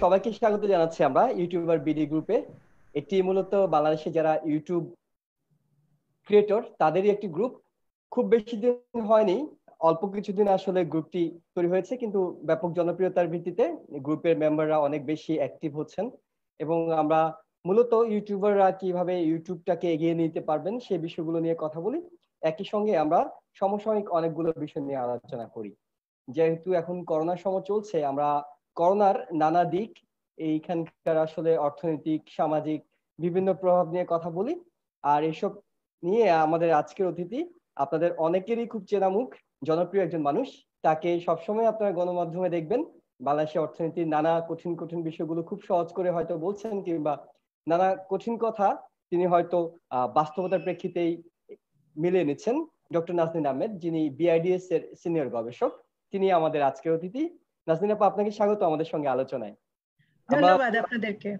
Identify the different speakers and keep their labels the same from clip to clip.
Speaker 1: সবাইকে স্বাগত জানাচ্ছি আমরা ইউটিউবার বিডি গ্রুপে। এটি মূলত বাংলাদেশে যারা ইউটিউব ক্রিয়েটর, তাদেরই একটি গ্রুপ। খুব বেশি দিন হয়নি, অল্প কিছুদিন আসলে গ্রুপটি তৈরি হয়েছে, কিন্তু ব্যাপক জনপ্রিয়তার ভিত্তিতে গ্রুপের মেম্বাররা অনেক বেশি অ্যাক্টিভ হচ্ছেন এবং আমরা মূলত ইউটিউবাররা কীভাবে ইউটিউবটাকে এগিয়ে নিতে পারবেন সেই বিষয়গুলো নিয়ে কথা বলি। একই সঙ্গে আমরা সমসাময়িক অনেকগুলো বিষয় নিয়ে আলোচনা করি। যেহেতু এখন করোনার সময় চলছে, আমরা করোনার নানা দিক, এইখানকার আসলে অর্থনৈতিক, সামাজিক বিভিন্ন প্রভাব নিয়ে কথা বলি। আর এসব নিয়ে আমাদের আজকের অতিথি আপনাদের অনেকেরই খুব চেনা মুখ জনপ্রিয় একজন মানুষ। তাকে সবসময় আপনারা গণমাধ্যমে দেখবেন। বাংলাদেশের অর্থনীতির নানা কঠিন কঠিন বিষয়গুলো খুব সহজ করে হয়তো বলছেন কিংবা নানা কঠিন কথা তিনি হয়তো বাস্তবতার প্রেক্ষিতেই মিলিয়ে নিচ্ছেন। ডক্টর নাজনীন আহমেদ, যিনি বিআইডিএস এর সিনিয়র গবেষক, তিনি আমাদের আজকের অতিথি। নাজনীন আপা আপনাকে স্বাগত আমাদের সঙ্গে আলোচনায়।
Speaker 2: ধন্যবাদ আপনাদেরকে।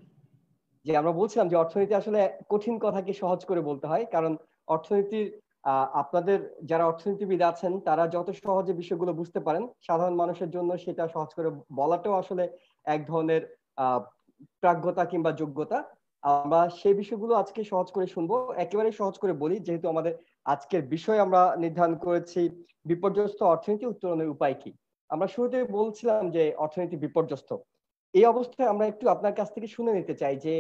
Speaker 1: যে আমরা বলছিলাম যে অর্থনীতি আসলে কঠিন কথাকে সহজ করে বলতে হয় কারণ অর্থনীতির আপনাদের যারা অর্থনীতিবিদ আছেন তারা যত সহজে বিষয়গুলো বুঝতে পারেন সাধারণ মানুষের জন্য সেটা সহজ করে বলাটাও আসলে এক ধরনের প্রাজ্ঞতা কিংবা যোগ্যতা। আমরা সেই বিষয়গুলো আজকে সহজ করে শুনব। একেবারে সহজ করে বলি যেহেতু আমাদের আজকের বিষয় আমরা নির্ধারণ করেছি বিপর্যস্ত অর্থনীতি উত্তরণের উপায় কি। আমরা শুরুতে বলছিলাম যে অর্থনীতি বিপর্যস্ত। এই অবস্থায় আমরা একটু আপনার কাছ থেকে শুনে নিতে চাই যে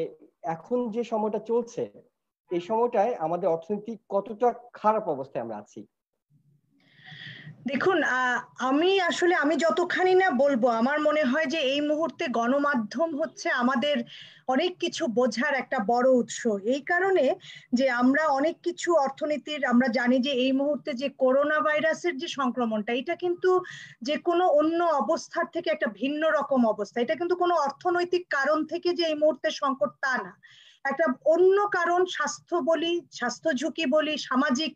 Speaker 1: এখন যে সময়টা চলছে, এই সময়টায় আমাদের অর্থনীতি কতটা খারাপ অবস্থায় আমরা আছি?
Speaker 2: দেখুন আমি আসলে, আমি যতখানি না বলব, আমার মনে হয় যে এই মুহূর্তে গণমাধ্যম হচ্ছে আমাদের অনেক কিছু বোঝার একটা বড় উৎস। এই কারণে যে আমরা অনেক কিছু অর্থনীতির, আমরা জানি যে এই মুহূর্তে যে করোনা ভাইরাসের যে সংক্রমণটা, এটা কিন্তু যে কোনো অন্য অবস্থার থেকে একটা ভিন্ন রকম অবস্থা। এটা কিন্তু কোনো অর্থনৈতিক কারণ থেকে যে এই মুহূর্তে সংকট তা না। একটা অন্য কারণ স্বাস্থ্য বলি, স্বাস্থ্য ঝুঁকি বলি, সামাজিক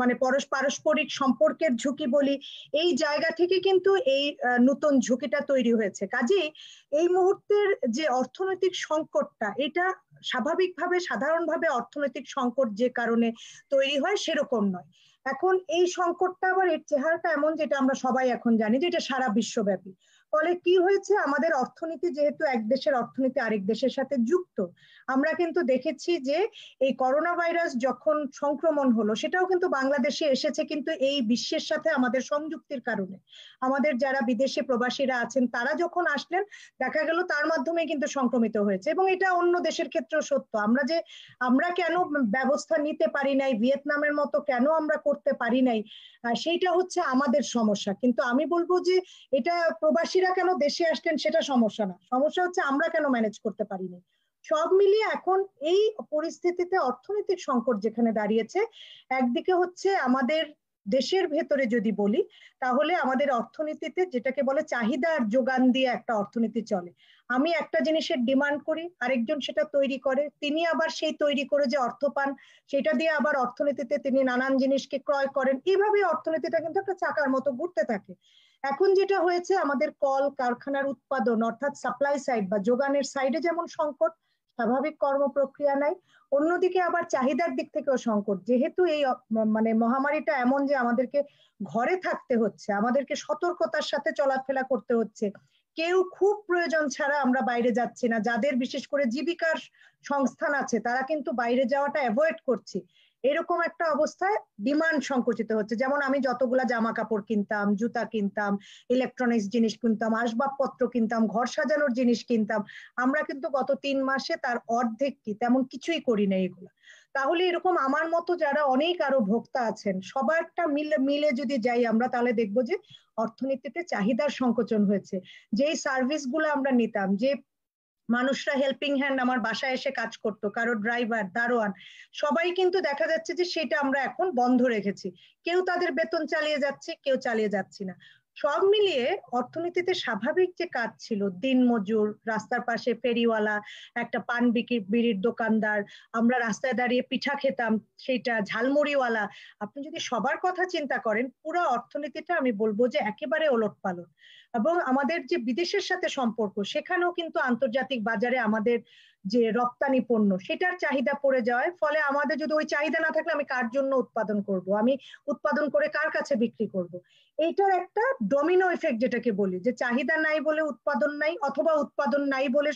Speaker 2: মানে পারস্পরিক সম্পর্কের ঝুঁকি বলি, এই জায়গা থেকে কিন্তু এই নতুন ঝুঁকিটা তৈরি হয়েছে। কাজেই এই মুহূর্তের যে অর্থনৈতিক সংকটটা, এটা স্বাভাবিকভাবে, সাধারণভাবে অর্থনৈতিক সংকট যে কারণে তৈরি হয়, সেরকম নয়। এখন এই সংকটটা আবার এর চেহারাটা এমন, যেটা আমরা সবাই এখন জানি যে এটা সারা বিশ্বব্যাপী। ফলে কি হয়েছে? আমাদের অর্থনীতি যেহেতু এক দেশের অর্থনীতি আরেক দেশের সাথে যুক্ত, আমরা কিন্তু দেখেছি যে এই করোনা ভাইরাস যখন সংক্রমণ হলো, সেটাও কিন্তু বাংলাদেশে এসেছে কিন্তু এই বিশ্বের সাথে আমাদের সংযুক্তির কারণে। আমাদের যারা বিদেশে প্রবাসীরা আছেন, তারা যখন আসলেন, দেখা গেল তার মাধ্যমে কিন্তু সংক্রমিত হয়েছে এবং এটা অন্য দেশের ক্ষেত্রেও সত্য। আমরা যে, আমরা কেন ব্যবস্থা নিতে পারি নাই, ভিয়েতনামের মতো কেন আমরা করতে পারি নাই সেইটা হচ্ছে আমাদের সমস্যা। কিন্তু আমি বলব যে এটা প্রবাসীরা কেন দেশে আসলেন সেটা সমস্যা না। সমস্যা হচ্ছে আমরা কেন ম্যানেজ করতে পারিনি। সব মিলিয়ে এখন এই পরিস্থিতিতে অর্থনৈতিক সংকট যেখানে দাঁড়িয়েছে, একদিকে হচ্ছে আমাদের দেশের ভেতরে যদি বলি, তাহলে আমাদের অর্থনীতিতে যেটাকে বলে চাহিদার যোগান দিয়ে একটা অর্থনীতি চলে। আমি একটা জিনিসের ডিমান্ড করি, আরেকজন সেটা তৈরি করে, তিনি আবার সেই তৈরি করে যে অর্থ পান, সেটা দিয়ে আবার অর্থনীতিতে তিনি নানান জিনিসকে ক্রয় করেন। এইভাবে অর্থনীতিটা কিন্তু একটা চাকার মতো ঘুরতে থাকে। এখন যেটা হয়েছে, আমাদের কল, কারখানার উৎপাদন, অর্থাৎ সাপ্লাই সাইড বা যোগানের সাইডে যেমন সংকট, স্বাভাবিক কর্ম প্রক্রিয়া নাই। অন্যদিকে আবার চাহিদার দিক থেকেও সংকট। যেহেতু এই মানে মহামারীটা এমন যে আমাদেরকে ঘরে থাকতে হচ্ছে, আমাদেরকে সতর্কতার সাথে চলাফেরা করতে হচ্ছে, কেউ খুব প্রয়োজন ছাড়া আমরা বাইরে যাচ্ছি না। যাদের বিশেষ করে জীবিকার সংস্থান আছে, তারা কিন্তু বাইরে যাওয়াটা অ্যাভয়েড করছি। এরকম একটা অবস্থায় ডিমান্ড সংকুচিত হচ্ছে। যেমন আমি যতগুলা জামা কাপড় কিনতাম, জুতা কিনতাম ইলেকট্রনিক্স জিনিস কিনতাম, আসবাবপত্র কিনতাম, ঘর সাজানোর জিনিস কিনতাম, আমরা কিন্তু গত তিন মাসে তার অর্ধেক কি তেমন কিছুই করি না এগুলো। তাহলে এরকম আমার মতো যারা অনেক আরও ভোক্তা আছেন, সবারটা মিলে মিলে যদি যাই আমরা, তাহলে দেখব যে অর্থনীতিতে চাহিদার সংকোচন হয়েছে। যেই সার্ভিসগুলো আমরা নিতাম, যে মানুষরা হেল্পিং হ্যান্ড আমার বাসায় এসে কাজ করতো, কারও ড্রাইভার দারোয়ান, সবাই কিন্তু দেখা যাচ্ছে যে সেটা আমরা এখন বন্ধ রেখেছি। কেউ তাদের বেতন চালিয়ে যাচ্ছে, কেউ চালিয়ে যাচ্ছি না। সব মিলিয়ে অর্থনীতিতে স্বাভাবিক যে কাজ ছিল দিন মজুর রাস্তার পাশে ফেরিওয়ালা, একটা পান বিক্রি বিড়ির দোকানদার, আমরা রাস্তায় দাঁড়িয়ে পিঠা খেতাম সেটা ঝালমুড়িওয়ালা। আপনি যদি সবার কথা চিন্তা করেন, পুরো অর্থনীতিটা আমি বলব যে একেবারে ওলট পালট এবং আমাদের যে বিদেশের সাথে সম্পর্ক, সেখানেও কিন্তু আন্তর্জাতিক বাজারে আমাদের যে রপ্তানি পণ্য, সেটার চাহিদা পড়ে যাওয়ায় ফলে আমাদের যদি ওই চাহিদা না থাকলে আমি কার জন্য উৎপাদন করব? আমি উৎপাদন করে কার কাছে বিক্রি করব? এইটার একটা ডোমিনো এফেক্ট যেটাকে বলি, যে চাহিদা নাই বলে উৎপাদন নাই, অথবা উৎপাদন নাই বলে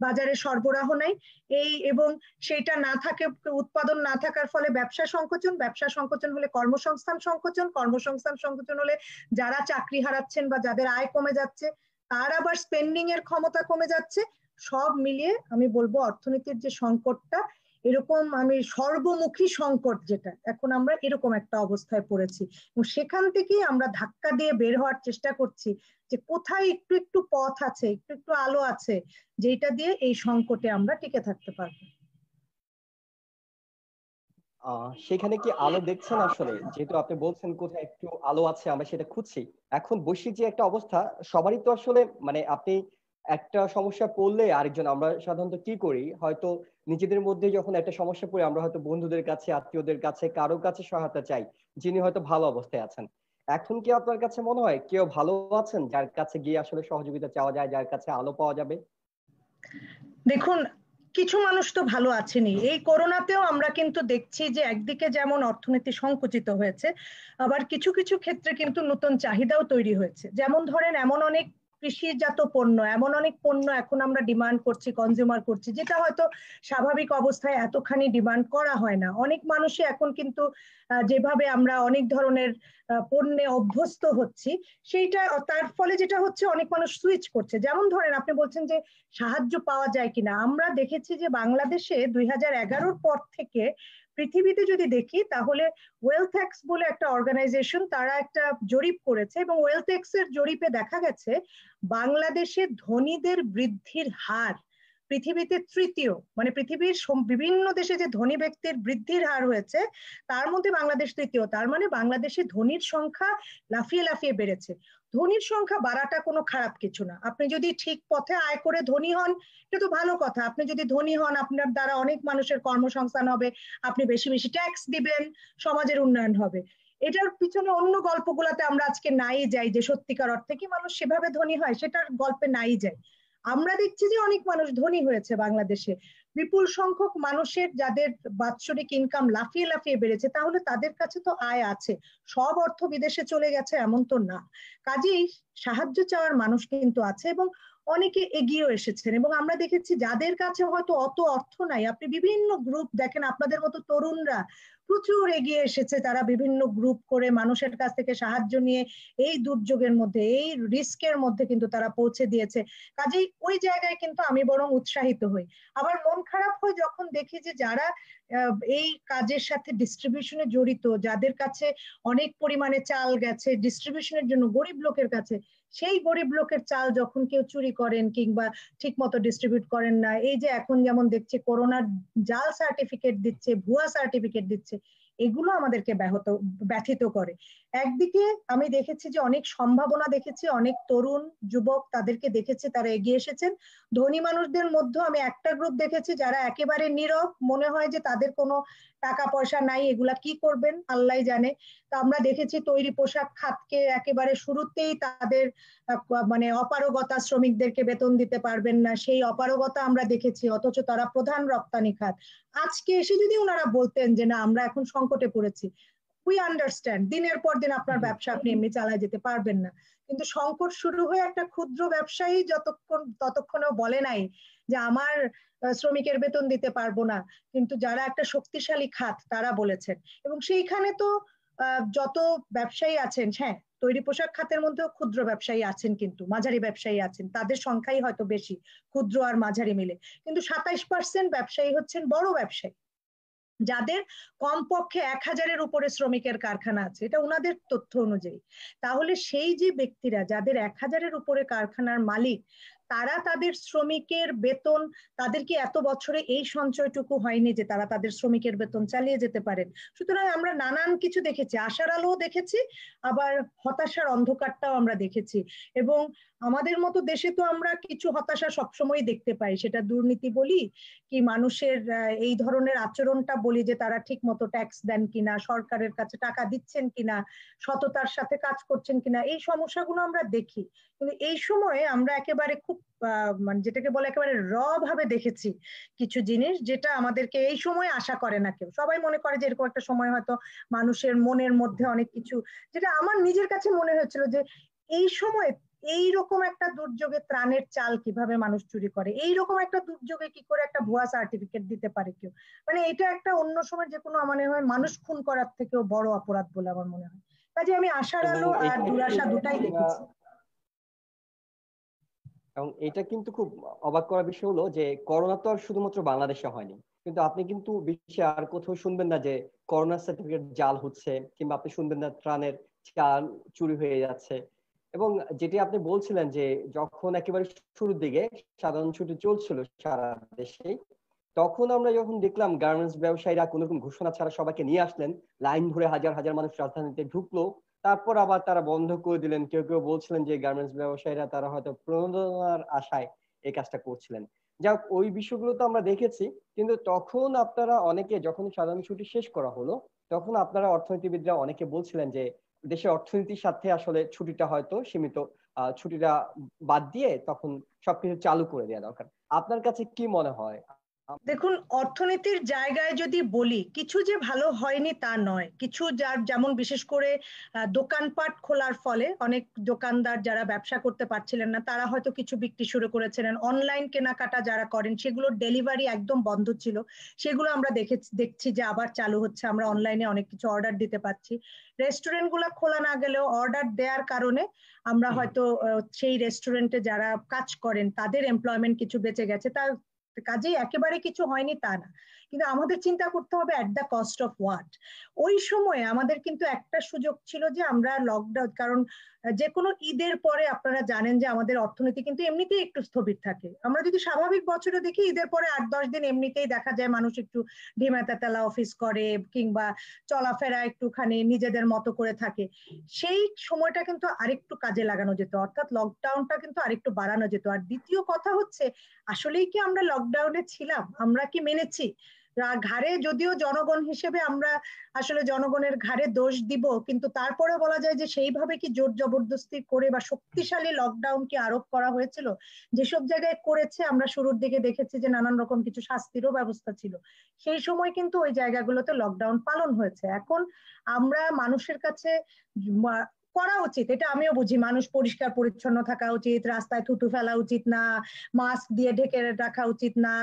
Speaker 2: বাজারে সরবরাহ নাই। এই এবং সেটা না থাকে, উৎপাদন না থাকার ফলে ব্যবসা সংকোচন ব্যবসা সংকোচন হলে কর্মসংস্থান সংকোচন কর্মসংস্থান সংকোচন হলে যারা চাকরি হারাচ্ছেন বা যাদের আয় কমে যাচ্ছে, তার আবার স্পেন্ডিং এর ক্ষমতা কমে যাচ্ছে। সব মিলিয়ে আমি বলব অর্থনীতির যে সংকটটা, এরকম আমি সর্বমুখী সংকট যেটা, এখন আমরা এরকম একটা অবস্থায় পড়েছি। এবং সেখান থেকেই আমরা ধাক্কা দিয়ে বের হওয়ার চেষ্টা করছি যে কোথায় একটু একটু পথ আছে, একটু একটু আলো আছে যেটা দিয়ে এই সংকটে আমরা টিকে থাকতে পারব।
Speaker 1: সেখানে কি আলো দেখছেন আসলে? যেহেতু আপনি বলছেন কোথায় একটু আলো আছে, আমরা সেটা খুঁজছি। এখন বৈশ্বিক যে একটা অবস্থা, সবারই তো আসলে মানে আপনি একটা সমস্যা পড়লে আরেকজন, আমরা সাধারণত কি করি? হয়তো নিজেদের মধ্যে যখন একটা সমস্যা পড়ে, আমরা হয়তো বন্ধুদের কাছে, আত্মীয়দের কাছে, কারও কাছে সহায়তা চাই, যিনি হয়তো ভালো অবস্থায় আছেন। এখন কি আপনার কাছে মনে হয় কেউ ভালো আছেন, যার কাছে গিয়ে আসলে সহযোগিতা চাওয়া যায়, যার কাছে আলো পাওয়া যাবে?
Speaker 2: দেখুন, কিছু মানুষ তো ভালো আছেনি এই করোনাতেও আমরা কিন্তু দেখছি যে একদিকে যেমন অর্থনীতি সংকুচিত হয়েছে, আবার কিছু কিছু ক্ষেত্রে কিন্তু নতুন চাহিদাও তৈরি হয়েছে। যেমন ধরেন, এমন অনেক কৃষিজাত পণ্য, এমন অনেক পণ্য এখন আমরা ডিমান্ড করছি কনজিউমার করছি, যেটা হয়তো স্বাভাবিক অবস্থায় এতখানি ডিমান্ড করা হয় না। অনেক মানুষই এখন কিন্তু যেভাবে আমরা অনেক ধরনের পণ্যে অভ্যস্ত হচ্ছি, সেইটা, তার ফলে যেটা হচ্ছে অনেক মানুষ সুইচ করছে। যেমন ধরেন আপনি বলছেন যে সাহায্য পাওয়া যায় কিনা। আমরা দেখেছি যে বাংলাদেশে দুই হাজার পর থেকে পৃথিবীতে যদি দেখি, তাহলে ওয়েলথেক্স বলে একটা অর্গানাইজেশন তারা একটা জরিপ করেছে এবং ওয়েলথেক্স এর জরিপে দেখা গেছে, বাংলাদেশে ধনীদের বৃদ্ধির হার পৃথিবীতে তৃতীয় মানে পৃথিবীর বিভিন্ন দেশে যে ধনী ব্যক্তির বৃদ্ধির হার হয়েছে, তার মধ্যে বাংলাদেশ তৃতীয়, তার মানে বাংলাদেশে ধনীর সংখ্যা লাফিয়ে লাফিয়ে বেড়েছে। ধনীর সংখ্যা বাড়াটা কোনো খারাপ কিছু না। আপনি যদি ঠিক পথে আয় করে ধনী হন, এটা তো ভালো কথা। আপনি যদি ধনী হন, আপনার দ্বারা অনেক মানুষের কর্মসংস্থান হবে, আপনি বেশি বেশি ট্যাক্স দিবেন, সমাজের উন্নয়ন হবে। এটার পিছনে অন্য গল্পগুলাতে আমরা আজকে নাই যাই, যে সত্যিকার অর্থে কি মানুষ সেভাবে ধনী হয়, সেটার গল্পে নাই যাই। আমরা দেখছি যে অনেক মানুষ ধনী হয়েছে বাংলাদেশে। বিপুল সংখ্যক মানুষের যাদের বাৎসরিক ইনকাম লাফিয়ে লাফিয়ে বেড়েছে, তাহলে তাদের কাছে তো আয় আছে। সব অর্থ বিদেশে চলে গেছে এমন তো না। কাজেই সাহায্য চাওয়ার মানুষ কিন্তু আছে এবং অনেকে এগিয়েও এসেছেন এবং আমরা দেখেছি যাদের কাছে হয়তো অত অর্থ নাই, আপনি বিভিন্ন গ্রুপ দেখেন আপনাদের মতো তরুণরা প্রচুর এগিয়ে এসেছে, তারা বিভিন্ন গ্রুপ করে মানুষের কাছ থেকে সাহায্য নিয়ে এই দুর্যোগের মধ্যে, এই রিস্কের মধ্যে কিন্তু তারা পৌঁছে দিয়েছে। কাজেই ওই জায়গায় কিন্তু আমি বরং উৎসাহিত হই। আবার মন খারাপ হয় যখন দেখি যে যারা এই কাজের সাথে ডিস্ট্রিবিউশনে জড়িত, যাদের কাছে অনেক পরিমাণে চাল গেছে ডিস্ট্রিবিউশনের জন্য গরিব লোকের কাছে সেই গরিব লোকের চাল যখন কেউ চুরি করেন কিংবা ঠিক মতো ডিস্ট্রিবিউট করেন না, এই যে এখন যেমন দেখছে করোনার জাল সার্টিফিকেট দিচ্ছে, ভুয়া সার্টিফিকেট দিচ্ছে, এগুলো আমাদেরকে ব্যাহত, ব্যথিত করে। একদিকে আমি দেখেছি যে অনেক সম্ভাবনা দেখেছি, অনেক তরুণ যুবক তাদেরকে দেখেছি, তারা এগিয়ে এসেছেন। ধনী মানুষদের মধ্যে আমি একটা গ্রুপ দেখেছি যারা একেবারে নীরব, মনে হয় যে তাদের কোনো টাকা পয়সা নাই, এগুলা কি করবেন? আল্লাহ জানে। তা আমরা দেখেছি তৈরি পোশাক খাতকে একেবারে শুরুতেই তাদের মানে অপারগতা শ্রমিকদেরকে বেতন দিতে পারবেন না। সেই অপারগতা আমরা দেখেছি, অথচ তারা প্রধান রপ্তানি খাত। আজকে এসে যদি ওনারা বলতেন যে না, আমরা এখন সংকটে পড়েছি উই আন্ডারস্ট্যান্ড দিনের পর দিন আপনার ব্যবসা আপনি এমনি চালায় যেতে পারবেন না। কিন্তু সংকট শুরু হয়ে একটা ক্ষুদ্র ব্যবসায়ী যতক্ষণ, ততক্ষণেও বলে নাই যে, আমার শ্রমিকের বেতন দিতে পারব না। কিন্তু যারা একটা শক্তিশালী খাত, তারা বলেছেন। এবং সেইখানে তো যত ব্যবসায়ী আছেন হ্যাঁ তৈরি পোশাক খাতের মধ্যেও ক্ষুদ্র ব্যবসায়ী আছেন কিন্তু, মাঝারি ব্যবসায়ী আছেন। তাদের সংখ্যাই হয়তো বেশি, ক্ষুদ্র আর মাঝারি মিলে। কিন্তু সাতাইশ পার্সেন্ট ব্যবসায়ী হচ্ছেন বড় ব্যবসায়ী। যাদের কমপক্ষে এক হাজারের উপরে শ্রমিকের কারখানা আছে, এটা ওনাদের তথ্য অনুযায়ী। তাহলে সেই যে ব্যক্তিরা, যাদের এক হাজারের উপরে কারখানার মালিক তারা তাদের শ্রমিকের বেতন তাদেরকে এত বছরে এই সঞ্চয়টুকু হয়নি যে তারা তাদের শ্রমিকের বেতন চালিয়ে যেতে পারেন? সুতরাং আমরা নানান কিছু দেখেছি, আশার আলোও দেখেছি, আবার হতাশার অন্ধকারটাও আমরা দেখেছি। এবং আমাদের মতো দেশে তো আমরা কিছু হতাশা সবসময় দেখতে পাই। সেটা দুর্নীতি বলি কি মানুষের এই ধরনের আচরণটা বলি যে তারা ঠিক মতো ট্যাক্স দেন কিনা, সরকারের কাছে টাকা দিচ্ছেন কিনা, সততার সাথে কাজ করছেন কিনা, এই সমস্যাগুলো আমরা দেখি। কিন্তু এই সময়ে আমরা একেবারে খুব মানে যেটাকে বলে একেবারে র ভাবে দেখেছি কিছু জিনিস যেটা আমাদেরকে এই সময় আশা করে না কেউ। সবাই মনে করে যে এরকম একটা সময় হয়তো মানুষের মনের মধ্যে অনেক কিছু, যেটা আমার নিজের কাছে মনে হয়েছিল যে এই সময় এই রকম একটা দুর্যোগে ত্রাণের চাল কীভাবে মানুষ চুরি করে? এই রকম একটা দুর্যোগে কি করে একটা ভুয়া সার্টিফিকেট দিতে পারে কেউ? মানে এটা একটা অন্য সময় যে কোনো মনে হয় মানুষ খুন করার থেকেও বড় অপরাধ বলে আমার মনে হয়। কাজে আমি আশার আলো আর দুরাশা দুটাই দেখেছি।
Speaker 1: এবং এটা কিন্তু খুব অবাক করার বিষয় হলো যে করোনা তো আর শুধুমাত্র বাংলাদেশে হয়নি। কিন্তু আপনি কিন্তু বিশ্বে আর কোথাও শুনবেন না যে করোনা সার্টিফিকেট জাল হচ্ছে কিংবা আপনি শুনবেন না ত্রাণের চাল চুরি হয়ে যাচ্ছে। এবং যেটি আপনি বলছিলেন যে যখন একেবারে শুরুর দিকে সাধারণ ছুটি চলছিল সারা দেশে তখন আমরা যখন দেখলাম গার্মেন্টস ব্যবসায়ীরা কোন রকম ঘোষণা ছাড়া সবাইকে নিয়ে আসলেন, লাইন ধরে হাজার হাজার মানুষ রাজধানীতে ঢুকলো, তারপর আবার তারা বন্ধ করে দিলেন। কেউ কেউ বলছিলেন যে গার্মেন্টস ব্যবসায়ীরা তারা হয়তো প্রণোদনার আশায় এই কাজটা করছিলেন। যাক, ওই বিষয়গুলো তো আমরা দেখেছি, কিন্তু তখন আপনারা অনেকে যখন সাধারণ ছুটি শেষ করা হলো, তখন আপনারা অর্থনীতিবিদরা অনেকে বলছিলেন যে দেশের অর্থনীতির সাথে আসলে ছুটিটা হয়তো সীমিত ছুটিটা বাদ দিয়ে তখন সবকিছু চালু করে দেওয়া দরকার। আপনার কাছে কি মনে হয়?
Speaker 2: দেখুন অর্থনীতির জায়গায় যদি বলি কিছু যে ভালো হয়নি তা নয়। কিছু যার যেমন বিশেষ করে দোকানপাট খোলার ফলে অনেক দোকানদার যারা ব্যবসা করতে পারছিলেন না তারা হয়তো কিছু বিক্রি শুরু করেছিলেন। অনলাইন কেনাকাটা যারা করেন সেগুলোর ডেলিভারি একদম বন্ধ ছিল। সেগুলো আমরা দেখে দেখছি যে আবার চালু হচ্ছে। আমরা অনলাইনে অনেক কিছু অর্ডার দিতে পারছি। রেস্টুরেন্টগুলা খোলা না গেলেও অর্ডার দেওয়ার কারণে আমরা হয়তো সেই রেস্টুরেন্টে যারা কাজ করেন তাদের এমপ্লয়মেন্ট কিছু বেঁচে গেছে। তার কাজেই একেবারে কিছু হয়নি তা না। কিন্তু আমাদের চিন্তা করতে হবে at the cost of what ওই সময়ে আমাদের কিন্তু একটা সুযোগ ছিল যে আমরা লকডাউন কারণ যে কোনো ঈদের পরে আপনারা জানেন যে আমাদের অর্থনীতি কিন্তু এমনিতেই একটু স্থবির থাকে। আমরা যদি স্বাভাবিক বছরে দেখি, ঈদের পরে আট দশ দিন এমনিতেই দেখা যায় মানুষ একটু ঢিমাতাতলা অফিস করে কিংবা চলাফেরা একটুখানি নিজেদের মতো করে থাকে। সেই সময়টা কিন্তু আরেকটু কাজে লাগানো যেত, অর্থাৎ লকডাউনটা কিন্তু আরেকটু বাড়ানো যেত। আর দ্বিতীয় কথা হচ্ছে, আসলেই কি আমরা লকডাউনে ছিলাম? আমরা কি মেনেছি? ঘাড়ে যদিও জনগণ হিসেবে আমরা আসলে জনগণের ঘাড়ে দোষ দিব, কিন্তু তারপরে বলা যায় যে সেইভাবে কি জোর জবরদস্তি করে বা শক্তিশালী লকডাউন কি আরোপ করা হয়েছিল? যেসব জায়গায় করেছে, আমরা শুরুর দিকে দেখেছি যে নানান রকম কিছু শাস্তিরও ব্যবস্থা ছিল। সেই সময় কিন্তু ওই জায়গাগুলোতে লকডাউন পালন হয়েছে। এখন আমরা মানুষের কাছে করা উচিত, এটা আমিও বুঝি। মানুষ পরিষ্কার, পরিচ্ছন্ন থাকা উচিত, রাস্তায় থুতু ফেলা উচিত না মাস্ক দিয়ে ঢেকে রাখা উচিত না।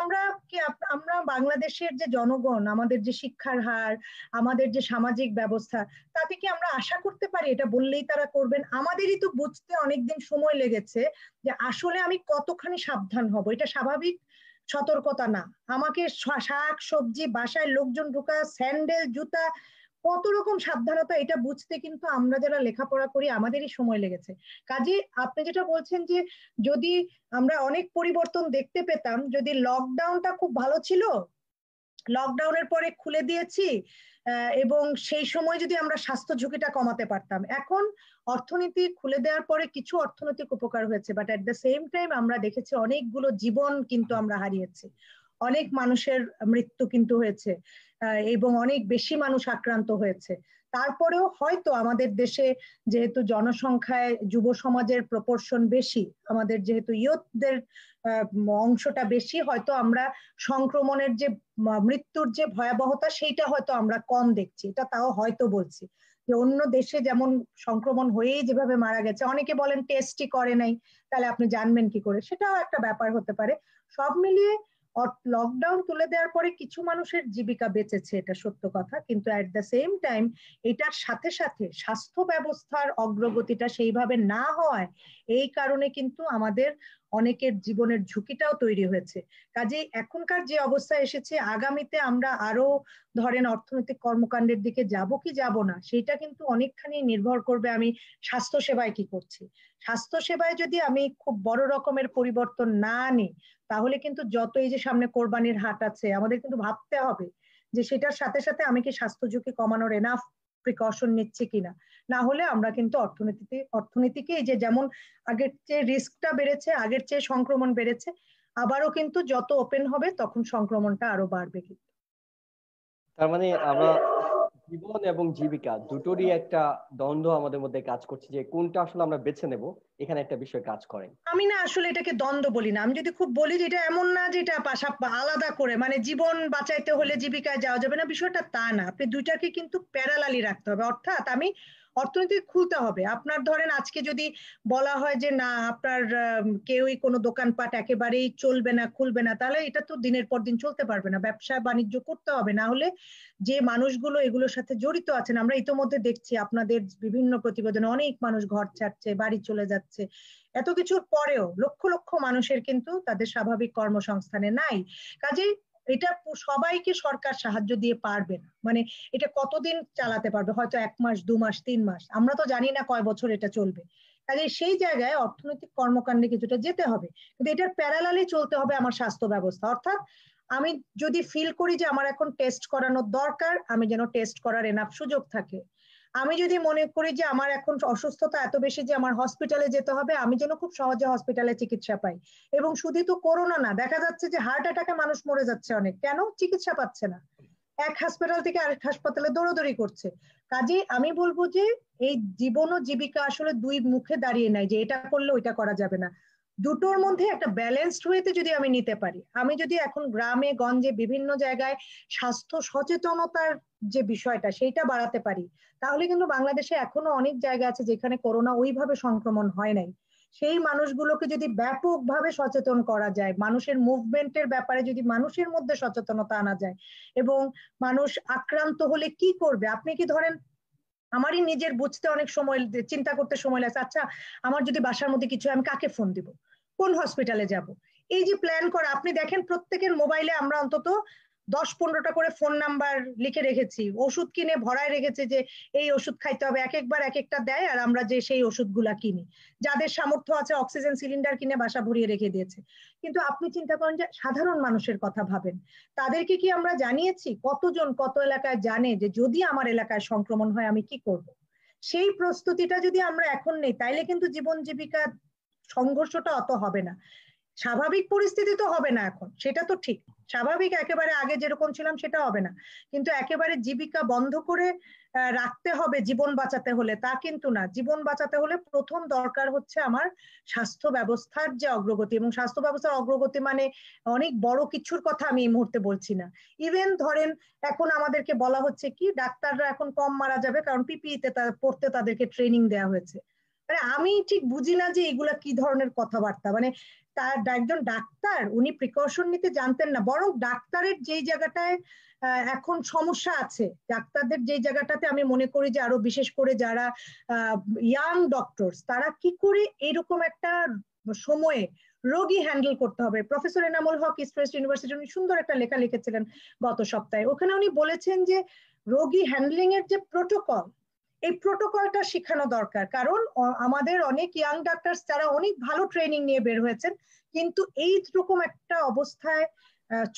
Speaker 2: আমরা কি, আমরা বাংলাদেশের যে জনগণ, আমাদের যে শিক্ষার হার, আমাদের যে সামাজিক ব্যবস্থা, তাতে কি আমরা আশা করতে পারি? এটা বললেই তারা করবেন। আমাদেরই তো বুঝতে অনেকদিন সময় লেগেছে যে আসলে আমি কতখানি সাবধান হব। এটা স্বাভাবিক সতর্কতা না। আমাকে শাক, সবজি বাসায় লোকজন ঢোকা, স্যান্ডেল, জুতা কত রকম সাবধানতা এটা বুঝতে কিন্তু আমরা যারা লেখাপড়া করি, আমাদেরই সময় লেগেছে। কাজে আপনি যেটা বলছেন যে যদি আমরা অনেক পরিবর্তন দেখতে পেতাম, যদি লকডাউনটা খুব ভালো ছিল লকডাউনের পরে খুলে দিয়েছি এবং সেই সময় যদি আমরা স্বাস্থ্য ঝুঁকিটা কমাতে পারতাম। এখন অর্থনীতি খুলে দেওয়ার পরে কিছু অর্থনৈতিক উপকার হয়েছে but at the same time আমরা দেখেছি অনেকগুলো জীবন কিন্তু আমরা হারিয়েছি। অনেক মানুষের মৃত্যু কিন্তু হয়েছে। এবং অনেক বেশি মানুষ আক্রান্ত হয়েছে। তারপরেও হয়তো আমাদের দেশে যেহেতু জনসংখ্যায় যুব সমাজের প্রপোর্শন বেশি, আমাদের যেহেতু ইয়তদের অংশটা বেশি, হয়তো আমরা সংক্রমণের যে মৃত্যুর যে ভয়াবহতা সেইটা হয়তো আমরা কম দেখছি। এটা তাও হয়তো বলছি। যে অন্য দেশে যেমন সংক্রমণ হয়েই যেভাবে মারা গেছে, অনেকে বলেন টেস্টই করে নাই, তাহলে আপনি জানবেন কি করে? সেটাও একটা ব্যাপার হতে পারে। সব মিলিয়ে লকডাউন তুলে দেওয়ার পরে কিছু মানুষের জীবিকা বেঁচেছে, এটা সত্য কথা। কিন্তু অ্যাট দ্য সেম টাইম এটার সাথে সাথে স্বাস্থ্য ব্যবস্থার অগ্রগতিটা সেইভাবে না হয় এই কারণে কিন্তু আমাদের অনেকের জীবনের ঝুঁকিটাও তৈরি হয়েছে। কাজে এখনকার যে অবস্থা এসেছে, আগামীতে আমরা আরও ধরেন অর্থনৈতিক কর্মকাণ্ডের দিকে যাব কি যাব না সেটা কিন্তু অনেকখানি নির্ভর করবে আমি স্বাস্থ্য সেবায় কি করছি। স্বাস্থ্য সেবায় যদি আমি খুব বড় রকমের পরিবর্তন না আনি তাহলে কিন্তু যত এই যে সামনে কোরবানির হাট আছে, আমাদের কিন্তু ভাবতে হবে যে সেটার সাথে সাথে আমি কি স্বাস্থ্য ঝুঁকি কমানোর এনাফ প্রিকশন নিচ্ছি কিনা। না হলে আমরা কিন্তু অর্থনীতিতে, অর্থনীতিকে যে যেমন আগের চেয়ে রিস্কটা বেড়েছে, আগের চেয়ে সংক্রমণ বেড়েছে, আবারও কিন্তু যত ওপেন হবে তখন সংক্রমণটা আরও বাড়বে কিন্তু।
Speaker 1: তার মানে আমরা জীবন এবং জীবিকা দুটোরই একটা দ্বন্দ্ব আমাদের মধ্যে কাজ করছে যে কোনটা আসলে আমরা বেছে নেব, এখানে একটা বিষয় কাজ করে।
Speaker 2: আমি না আসলে এটাকে দ্বন্দ্ব বলি না। আমি যদি খুব বলি যে এটা এমন না যে এটা পাশা আলাদা করে মানে জীবন বাঁচাইতে হলে জীবিকায় যাওয়া যাবে না, বিষয়টা তা না। আপনি দুইটাকে কিন্তু প্যারালালি রাখতে হবে। অর্থাৎ আমি অর্থনীতি খুলতে হবে। আপনার ধরেন আজকে যদি বলা হয় যে, না, আপনার কেউই কোনো দোকানপাট একেবারেই চলবে না, খুলবে না, তাহলে এটা তো দিনের পর দিন চলতে পারবে না। ব্যবসা বাণিজ্য করতে হবে। না হলে যে মানুষগুলো এগুলোর সাথে জড়িত আছেন, আমরা ইতোমধ্যে দেখছি আপনাদের বিভিন্ন প্রতিবেদনে অনেক মানুষ ঘর ছাড়ছে, বাড়ি চলে যাচ্ছে। এত কিছুর পরেও লক্ষ লক্ষ মানুষের কিন্তু তাদের স্বাভাবিক কর্মসংস্থানে নাই। কাজেই এটা সবাইকে সরকার সাহায্য দিয়ে পারবে না। মানে এটা কতদিন চালাতে পারবে? হয়তো এক মাস, দু মাস, তিন মাস। আমরা তো জানি না কয় বছর এটা চলবে। কাজে সেই জায়গায় অর্থনৈতিক কর্মকাণ্ডে কিছুটা যেতে হবে। কিন্তু এটার প্যারালালে চলতে হবে আমার স্বাস্থ্য ব্যবস্থা। অর্থাৎ আমি যদি ফিল করি যে আমার এখন টেস্ট করানোর দরকার, আমি যেন টেস্ট করার এনাফ সুযোগ থাকে আমি যদি মনে করি যে আমার এখন অসুস্থতা এত বেশি যে আমার হসপিটালে যেতে হবে, আমি যেন খুব সহজে হসপিটালে চিকিৎসা পাই। এবং শুধু তো করোনা না, দেখা যাচ্ছে যে হার্ট অ্যাটাকে মানুষ মরে যাচ্ছে অনেক। কেন? চিকিৎসা পাচ্ছে না। এক হাসপাতাল থেকে আরেক হাসপাতালে দৌড়দৌড়ি করছে। কাজে আমি বলব যে এই জীবন ও জীবিকা আসলে দুই মুখে দাঁড়িয়ে নাই যে এটা করলে ওইটা করা যাবে না। দুটোর মধ্যে একটা ব্যালেন্সড ওয়েতে যদি আমি নিতে পারি, আমি যদি এখন গ্রামে, গঞ্জে, বিভিন্ন জায়গায় স্বাস্থ্য সচেতনতার যে বিষয়টা সেইটা বাড়াতে পারি, তাহলে কিন্তু বাংলাদেশে এখনও অনেক জায়গা আছে যেখানে করোনা ওইভাবে সংক্রমণ হয় নাই। সেই মানুষগুলোকে যদি ব্যাপকভাবে সচেতন করা যায়, মানুষের মুভমেন্টের ব্যাপারে যদি মানুষের মধ্যে সচেতনতা আনা যায় এবং মানুষ আক্রান্ত হলে কি করবে? আপনি কি ধরেন, আমারই নিজের বুঝতে অনেক সময়, চিন্তা করতে সময় লাগছে আচ্ছা আমার যদি বাসার মধ্যে কিছু আমি কাকে ফোন দিব? কোন হসপিটালে যাব? এই যে প্ল্যান করা, আপনি দেখেন প্রত্যেকের মোবাইলে আমরা অন্তত দশ পনেরোটা করে ফোন নাম্বার লিখে রেখেছি। ওষুধ কিনে ভরায় রেখেছে যে এই ওষুধ খাইতে হবে, এক একবার এক একটা দেয় আর আমরা যে সেই ওষুধগুলা কিনি। যাদের সামর্থ্য আছে অক্সিজেন সিলিন্ডার কিনে বাসা ভরিয়ে রেখে দিয়েছে। কিন্তু আপনি চিন্তা করেন যে সাধারণ মানুষের কথা ভাবেন। তাদেরকে কি আমরা জানিয়েছি? কতজন কত এলাকায় জানে যে যদি আমার এলাকায় সংক্রমণ হয় আমি কি করব? সেই প্রস্তুতিটা যদি আমরা এখন নেই, তাইলে কিন্তু জীবন জীবিকা সংঘর্ষটা অত হবে না। স্বাভাবিক পরিস্থিতি তো হবে না এখন, সেটা তো ঠিক। স্বাভাবিক একেবারে আগে যেরকম ছিলাম সেটা হবে না। কিন্তু একেবারে জীবিকা বন্ধ করে রাখতে হবে জীবন বাঁচাতে হলে, তা কিন্তু না। জীবন বাঁচাতে হলে প্রথম দরকার হচ্ছে আমার স্বাস্থ্য ব্যবস্থার যে অগ্রগতি। এবং স্বাস্থ্য ব্যবস্থার অগ্রগতি মানে অনেক বড় কিছুর কথা আমি এই মুহূর্তে বলছি না। ইভেন ধরেন এখন আমাদেরকে বলা হচ্ছে কি, ডাক্তাররা এখন কম মারা যাবে, কারণ পিপিইতে পড়তে তাদেরকে ট্রেনিং দেওয়া হয়েছে। মানে আমি ঠিক বুঝি না যে এগুলা কি ধরনের কথাবার্তা। মানে তার একজন ডাক্তার, উনি প্রিকশন নিতে জানতেন না। বরং ডাক্তারের যেই জায়গাটায় এখন সমস্যা আছে, ডাক্তারদের যেই জায়গাটাতে আমি মনে করি যে আরও বিশেষ করে যারা ইয়াং ডক্টরস তারা কি করে এরকম একটা সময়ে রোগী হ্যান্ডেল করতে হবে? Professor Enamul Haque East University উনি সুন্দর একটা লেখা লিখেছিলেন গত সপ্তাহে। ওখানে উনি বলেছেন যে রোগী হ্যান্ডলিং এর যে প্রোটোকল এই প্রোটোকলটা শেখানো দরকার। কারণ আমাদের অনেক ইয়াং ডাক্তার যারা অনেক ভালো ট্রেনিং নিয়ে বের হয়েছেন, কিন্তু এই রকম একটা অবস্থায়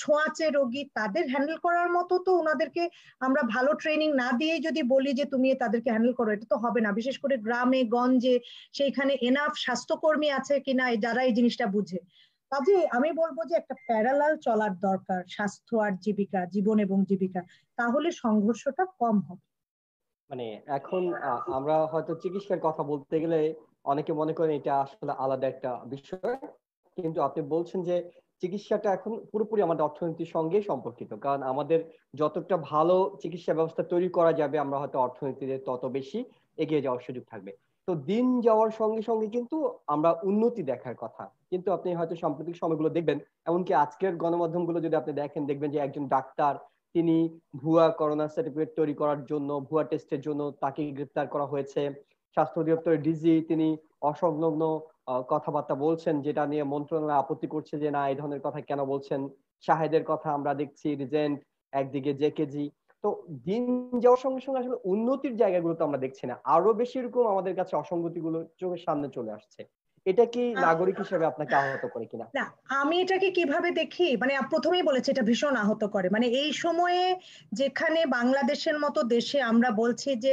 Speaker 2: ছোঁয়াচে রোগী তাদের হ্যান্ডেল করার মতো তো ওনাদেরকে আমরা ভালো ট্রেনিং না দিয়েই যদি বলি যে, তুমি তাদেরকে হ্যান্ডেল করো, এটা তো হবে না। বিশেষ করে গ্রামে, গঞ্জে, সেইখানে এনাফ স্বাস্থ্যকর্মী আছে কিনা যারা এই জিনিসটা বুঝে। কাজে আমি বলব যে, একটা প্যারালাল চলার দরকার, স্বাস্থ্য আর জীবিকা, জীবন এবং জীবিকা। তাহলে সংঘর্ষটা কম হবে।
Speaker 1: মানে এখন আমরা হয়তো চিকিৎসার কথা বলতে গেলে অনেকে মনে করেন এটা আসলে আলাদা একটা বিষয়। কিন্তু আপনি বলছেন যে চিকিৎসাটা এখন পুরোপুরি আমাদের অর্থনীতির সঙ্গে সম্পর্কিত। কারণ আমাদের যতটা ভালো চিকিৎসা ব্যবস্থা তৈরি করা যাবে, আমরা হয়তো অর্থনীতিতে তত বেশি এগিয়ে যাওয়ার সুযোগ থাকবে। তো দিন যাওয়ার সঙ্গে সঙ্গে কিন্তু আমরা উন্নতি দেখার কথা। কিন্তু আপনি হয়তো সাম্প্রতিক সময়গুলো দেখবেন, এমনকি আজকের গণমাধ্যমগুলো যদি আপনি দেখেন, দেখবেন যে একজন ডাক্তার তিনি ভুয়া করোনা সার্টিফিকেট তৈরি করার জন্য, ভুয়া টেস্টের জন্য তাকে গ্রেপ্তার করা হয়েছে। স্বাস্থ্য অধিদপ্তরের ডিজি তিনি অসংলগ্ন কথাবার্তা বলছেন, যেটা নিয়ে মন্ত্রণালয় আপত্তি করছে যে না, এই ধরনের কথা কেন বলছেন? শাহেদের কথা আমরা দেখছি, রিজেন্ট, একদিকে জেকেজি। তো দিন যাওয়ার সঙ্গে সঙ্গে আসলে উন্নতির জায়গাগুলো তো আমরা দেখছি না। আরও বেশি এরকম আমাদের কাছে অসঙ্গতি গুলো চোখের সামনে চলে আসছে। এটা কি নাগরিক হিসেবে আপনাকে আহত করে কিনা?
Speaker 2: না আমি এটাকে কীভাবে দেখি? মানে প্রথমেই বলেছি এটা ভীষণ আহত করে। মানে এই সময়ে যেখানে বাংলাদেশের মতো দেশে আমরা বলছি যে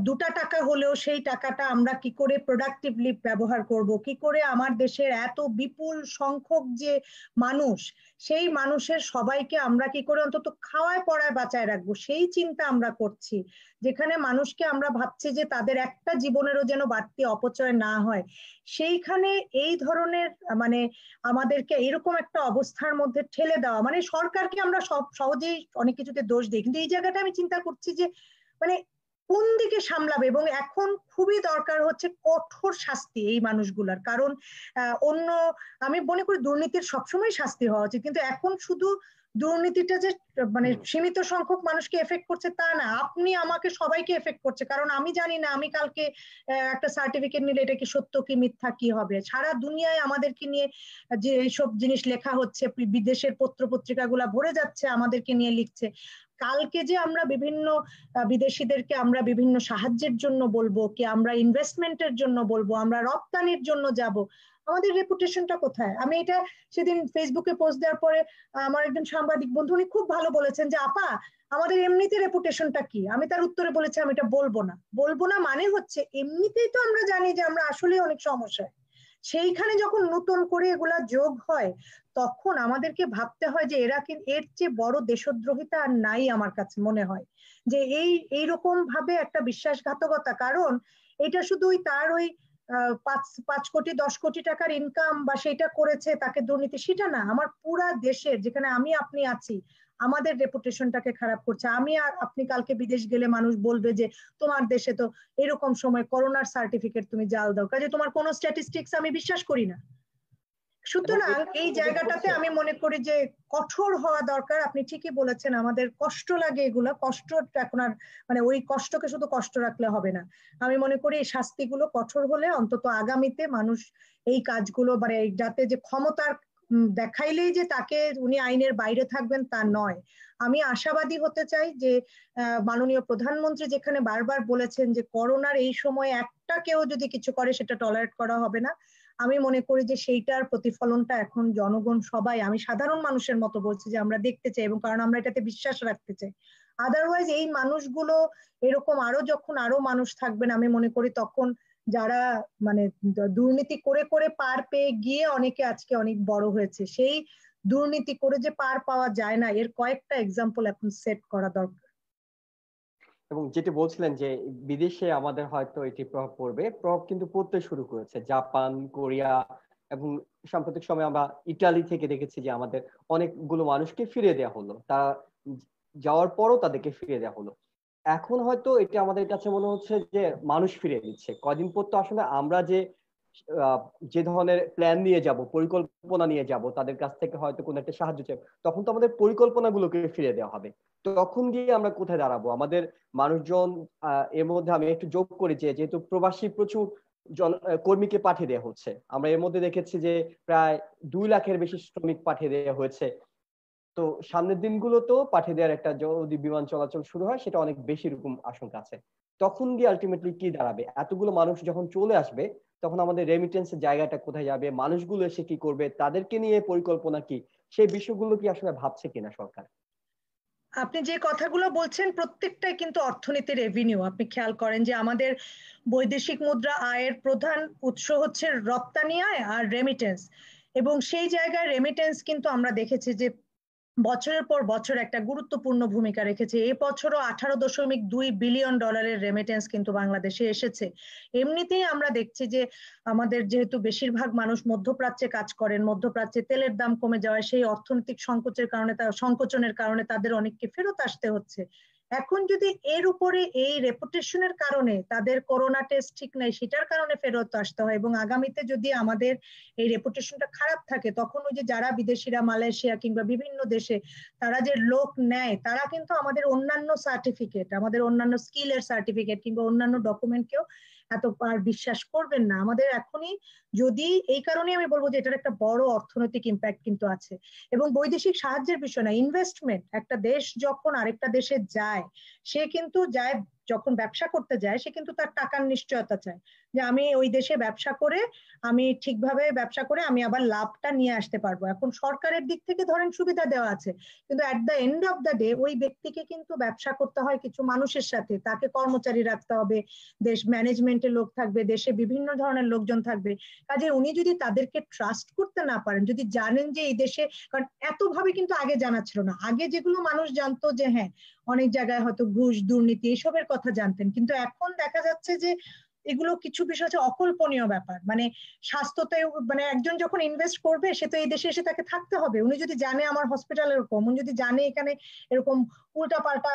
Speaker 2: দুটা টাকা হলেও সেই টাকাটা আমরা কি করে প্রোডাক্টিভলি ব্যবহার করব? কি করে আমার দেশের এত বিপুল সংখ্যক যে মানুষ সেই মানুষের সবাইকে আমরা কি করে অন্তত খাওয়ায়, পড়ায়, বাঁচায় রাখব? সেই চিন্তা আমরা করছি। যেখানে মানুষকে আমরা ভাবছি যে তাদের একটা জীবনেরও যেন বাড়তি অপচয় না হয়। সেইখানে এই ধরনের মানে আমাদেরকে এরকম একটা অবস্থার মধ্যে ঠেলে দেওয়া মানে সরকারকে আমরা সব সহজেই অনেক কিছুতে দোষ দিই। কিন্তু এই জায়গাটা আমি চিন্তা করছি যে মানে কোন দিকে সামলাবে? এবং এখন খুবই দরকার হচ্ছে কঠোর শাস্তি এই মানুষগুলার। কারণ অন্য আমি মনে করি দুর্নীতির সবসময় শাস্তি হওয়া উচিত। কিন্তু এখন শুধু দুর্নীতিটা যে মানে সীমিত সংখ্যক মানুষকে এফেক্ট করছে তা না। আপনি আমাকে সবাইকে এফেক্ট করছে। কারণ আমি জানি না আমি কালকে একটা সার্টিফিকেট নিলে এটা কি সত্য কি মিথ্যা কি হবে? সারা দুনিয়ায় আমাদেরকে নিয়ে যে এইসব জিনিস লেখা হচ্ছে বিদেশের পত্র পত্রিকাগুলা ভরে যাচ্ছে আমাদেরকে নিয়ে লিখছে। কালকে যে আমরা বিভিন্ন বিদেশিদেরকে আমরা বিভিন্ন সাহায্যের জন্য বলব, কি আমরা ইনভেস্টমেন্টের জন্য বলব, আমরা রপ্তানির জন্য যাব, আমাদের রেপুটেশনটা কোথায়? আমি এটা সেদিন ফেসবুকে পোস্ট দেওয়ার পরে আমার একজন সাংবাদিক বন্ধু, উনি খুব ভালো বলেছেন যে, আপা, আমাদের এমনিতে রেপুটেশনটা কি? আমি তার উত্তরে বলেছি, আমি এটা বলব না। বলব না মানে হচ্ছে, এমনিতেই তো আমরা জানি যে, আমরা আসলে অনেক সমস্যায়। সেইখানে যখন নতুন করে এগুলা যোগ হয় তখন আমাদেরকে ভাবতে হয় যে এরা কিন্তু এর চেয়ে বড় দেশদ্রোহিতা আর নাই আমার কাছে মনে হয়। যে এই, এইরকম ভাবে একটা বিশ্বাসঘাতকতা। কারণ এটা শুধু ওই তার ওই পাঁচ পাঁচ কোটি, দশ কোটি টাকার ইনকাম বা সেটা করেছে তাকে দুর্নীতি, সেটা না। আমার পুরা দেশের, যেখানে আমি, আপনি আছি, আমাদের রেপুটেশনটাকে খারাপ করছে। আমি আর আপনি কালকে বিদেশ গেলে মানুষ বলবে যে, তোমার দেশে তো এরকম সময় করোনার সার্টিফিকেট তুমি জাল দাও। কাজে তোমার কোনো স্ট্যাটিস্টিক্স আমি বিশ্বাস করি না। সুতরাং এই জায়গাটাতে আমি মনে করি যে কঠোর হওয়া দরকার। আপনি ঠিকই বলেছেন আমাদের কষ্ট লাগে এগুলো। কষ্ট এখন আর মানে ওই কষ্টকে শুধু কষ্ট রাখলে হবে না। আমি মনে করি এই শাস্তিগুলো কঠোর হলে অন্তত আগামীতে মানুষ এই কাজগুলো মানে যাতে যে ক্ষমতার দেখাইলেই যে তাকে উনি আইনের বাইরে থাকবেন তা নয়। আমি আশাবাদী হতে চাই যে মাননীয় প্রধানমন্ত্রী যেখানে বারবার বলেছেন যে করোনার এই সময় একটা কেউ যদি কিছু করে সেটা টলারেট করা হবে না। আমি মনে করি যে সেইটার প্রতিফলনটা এখন জনগণ সবাই, আমি সাধারণ মানুষের মতো বলছি যে আমরা দেখতে চাই এবং কারণ আমরা এটাতে বিশ্বাস রাখতে চাই। আদারওয়াইজ এই মানুষগুলো এরকম আরও যখন আরও মানুষ থাকবেন, আমি মনে করি তখন যারা মানে দুর্নীতি করে করে পার পেয়ে গিয়ে অনেকে আজকে অনেক বড় হয়েছে। সেই দুর্নীতি করে যে পার পাওয়া যায় না, এর কয়েকটা এক্সাম্পল এখন সেট করা দরকার।
Speaker 1: এবং যেটি বলছিলেন যে বিদেশে আমাদের হয়তো এটি প্রভাব পড়বে, প্রভাব কিন্তু পড়তে শুরু করেছে। জাপান, কোরিয়া এবং সাম্প্রতিক সময়ে আমরা ইটালি থেকে দেখেছি যে আমাদের অনেকগুলো মানুষকে ফিরে দেওয়া হলো। তা যাওয়ার পরও তাদেরকে ফিরে দেওয়া হলো। এখন হয়তো এটা আমাদের কাছে মনে হচ্ছে যে মানুষ ফিরে দিচ্ছে কদিন পর তো আসলে আমরা যে যে ধরনের প্ল্যান নিয়ে যাব, পরিকল্পনা নিয়ে যাব, তাদের কাছ থেকে হয়তো কোনো একটা সাহায্য চাই, তখন তো আমাদের পরিকল্পনাগুলোকে ফিরে দেওয়া হবে। তখন গিয়ে আমরা কোথায় দাঁড়াবো? আমাদের মানুষজন এর মধ্যে আমি একটু যোগ করি যে, যেহেতু প্রবাসী প্রচুর জন কর্মীকে পাঠিয়ে দেওয়া হচ্ছে, আমরা এর মধ্যে দেখেছি যে, প্রায় দুই লাখের বেশি শ্রমিক পাঠিয়ে দেওয়া হয়েছে। তো সামনের দিনগুলোতেও পাঠিয়ে দেওয়ার একটা যদি বিমান চলাচল শুরু হয়, সেটা অনেক বেশি রকম আশঙ্কা আছে। তখন গিয়ে আলটিমেটলি কি দাঁড়াবে? এতগুলো মানুষ যখন চলে আসবে, তখন আমাদের রেমিটেন্সের জায়গাটা কোথায় যাবে? মানুষগুলো এসে কি করবে? তাদেরকে নিয়ে পরিকল্পনা কি? সেই বিষয়গুলো কি আসলে ভাবছে কিনা সরকার?
Speaker 2: আপনি যে কথাগুলো বলছেন, প্রত্যেকটাই কিন্তু অর্থনীতির রেভিনিউ আপনি খেয়াল করেন যে আমাদের বৈদেশিক মুদ্রা আয়ের প্রধান উৎস হচ্ছে রপ্তানি আয় আর রেমিটেন্স এবং সেই জায়গায় রেমিটেন্স কিন্তু আমরা দেখেছি যে বছরের পর বছর একটা গুরুত্বপূর্ণ ভূমিকা রেখেছে। এ বছরও আঠারো দশমিক দুই বিলিয়ন ডলারের রেমিটেন্স কিন্তু বাংলাদেশে এসেছে। এমনিতেই আমরা দেখছি যে আমাদের যেহেতু বেশিরভাগ মানুষ মধ্যপ্রাচ্যে কাজ করেন, মধ্যপ্রাচ্যে তেলের দাম কমে যাওয়ায় সেই অর্থনৈতিক সংকোচের কারণে সংকোচনের কারণে তাদের অনেককে ফেরত আসতে হচ্ছে। এখন যদি এর উপরে এই রেপুটেশনের কারণে তাদের করোনা টেস্ট ঠিক নাই, সেটার কারণে ফেরত আসতে হয় এবং আগামীতে যদি আমাদের এই রেপুটেশনটা খারাপ থাকে, তখন ওই যে যারা বিদেশিরা মালয়েশিয়া কিংবা বিভিন্ন দেশে তারা যে লোক নেয়, তারা কিন্তু আমাদের অন্যান্য সার্টিফিকেট আমাদের অন্যান্য স্কিলের সার্টিফিকেট কিংবা অন্যান্য ডকুমেন্টকেও এত আর বিশ্বাস করবেন না। আমাদের এখনই যদি এই কারণে আমি বলব যে এটার একটা বড় অর্থনৈতিক ইম্প্যাক্ট কিন্তু আছে। এবং বৈদেশিক সাহায্যের বিষয় না ইনভেস্টমেন্ট একটা দেশ যখন আরেকটা দেশে যায়, সে কিন্তু যায়, যখন ব্যবসা করতে যায়, সে কিন্তু তার টাকার নিশ্চয়তা চায়। যে আমি ওই দেশে ব্যবসা করে, আমি ঠিকভাবে ব্যবসা করে, আমি আবার লাভটা নিয়ে আসতে পারব। এখন সরকারের দিক থেকে ধরেন সুবিধা দেওয়া আছে, কিন্তু at the end of the day ওই ব্যক্তিকে কিন্তু ব্যবসা করতে হয় কিছু মানুষের সাথে। তাকে কর্মচারী রাখতে হবে, দেশ ম্যানেজমেন্টের লোক থাকবে, দেশে বিভিন্ন ধরনের লোকজন থাকবে। কাজে উনি যদি তাদেরকে ট্রাস্ট করতে না পারেন, যদি জানেন যে এই দেশে, কারণ এতভাবে কিন্তু আগে জানা ছিল না। আগে যেগুলো মানুষ জানতো যে হ্যাঁ অনেক জায়গায় হয়তো ঘুষ, দুর্নীতি, এসবের কথা জানতেন। কিন্তু এখন দেখা যাচ্ছে যে এগুলো কিছু বিষয় হচ্ছে অকল্পনীয় ব্যাপার। মানে স্বাস্থ্যতে মানে একজন যখন ইনভেস্ট করবে, সে তো এই দেশে এসে তাকে থাকতে হবে। উনি যদি জানে আমার হসপিটাল এরকম উনি যদি জানে এখানে এরকম উল্টাপাল্টা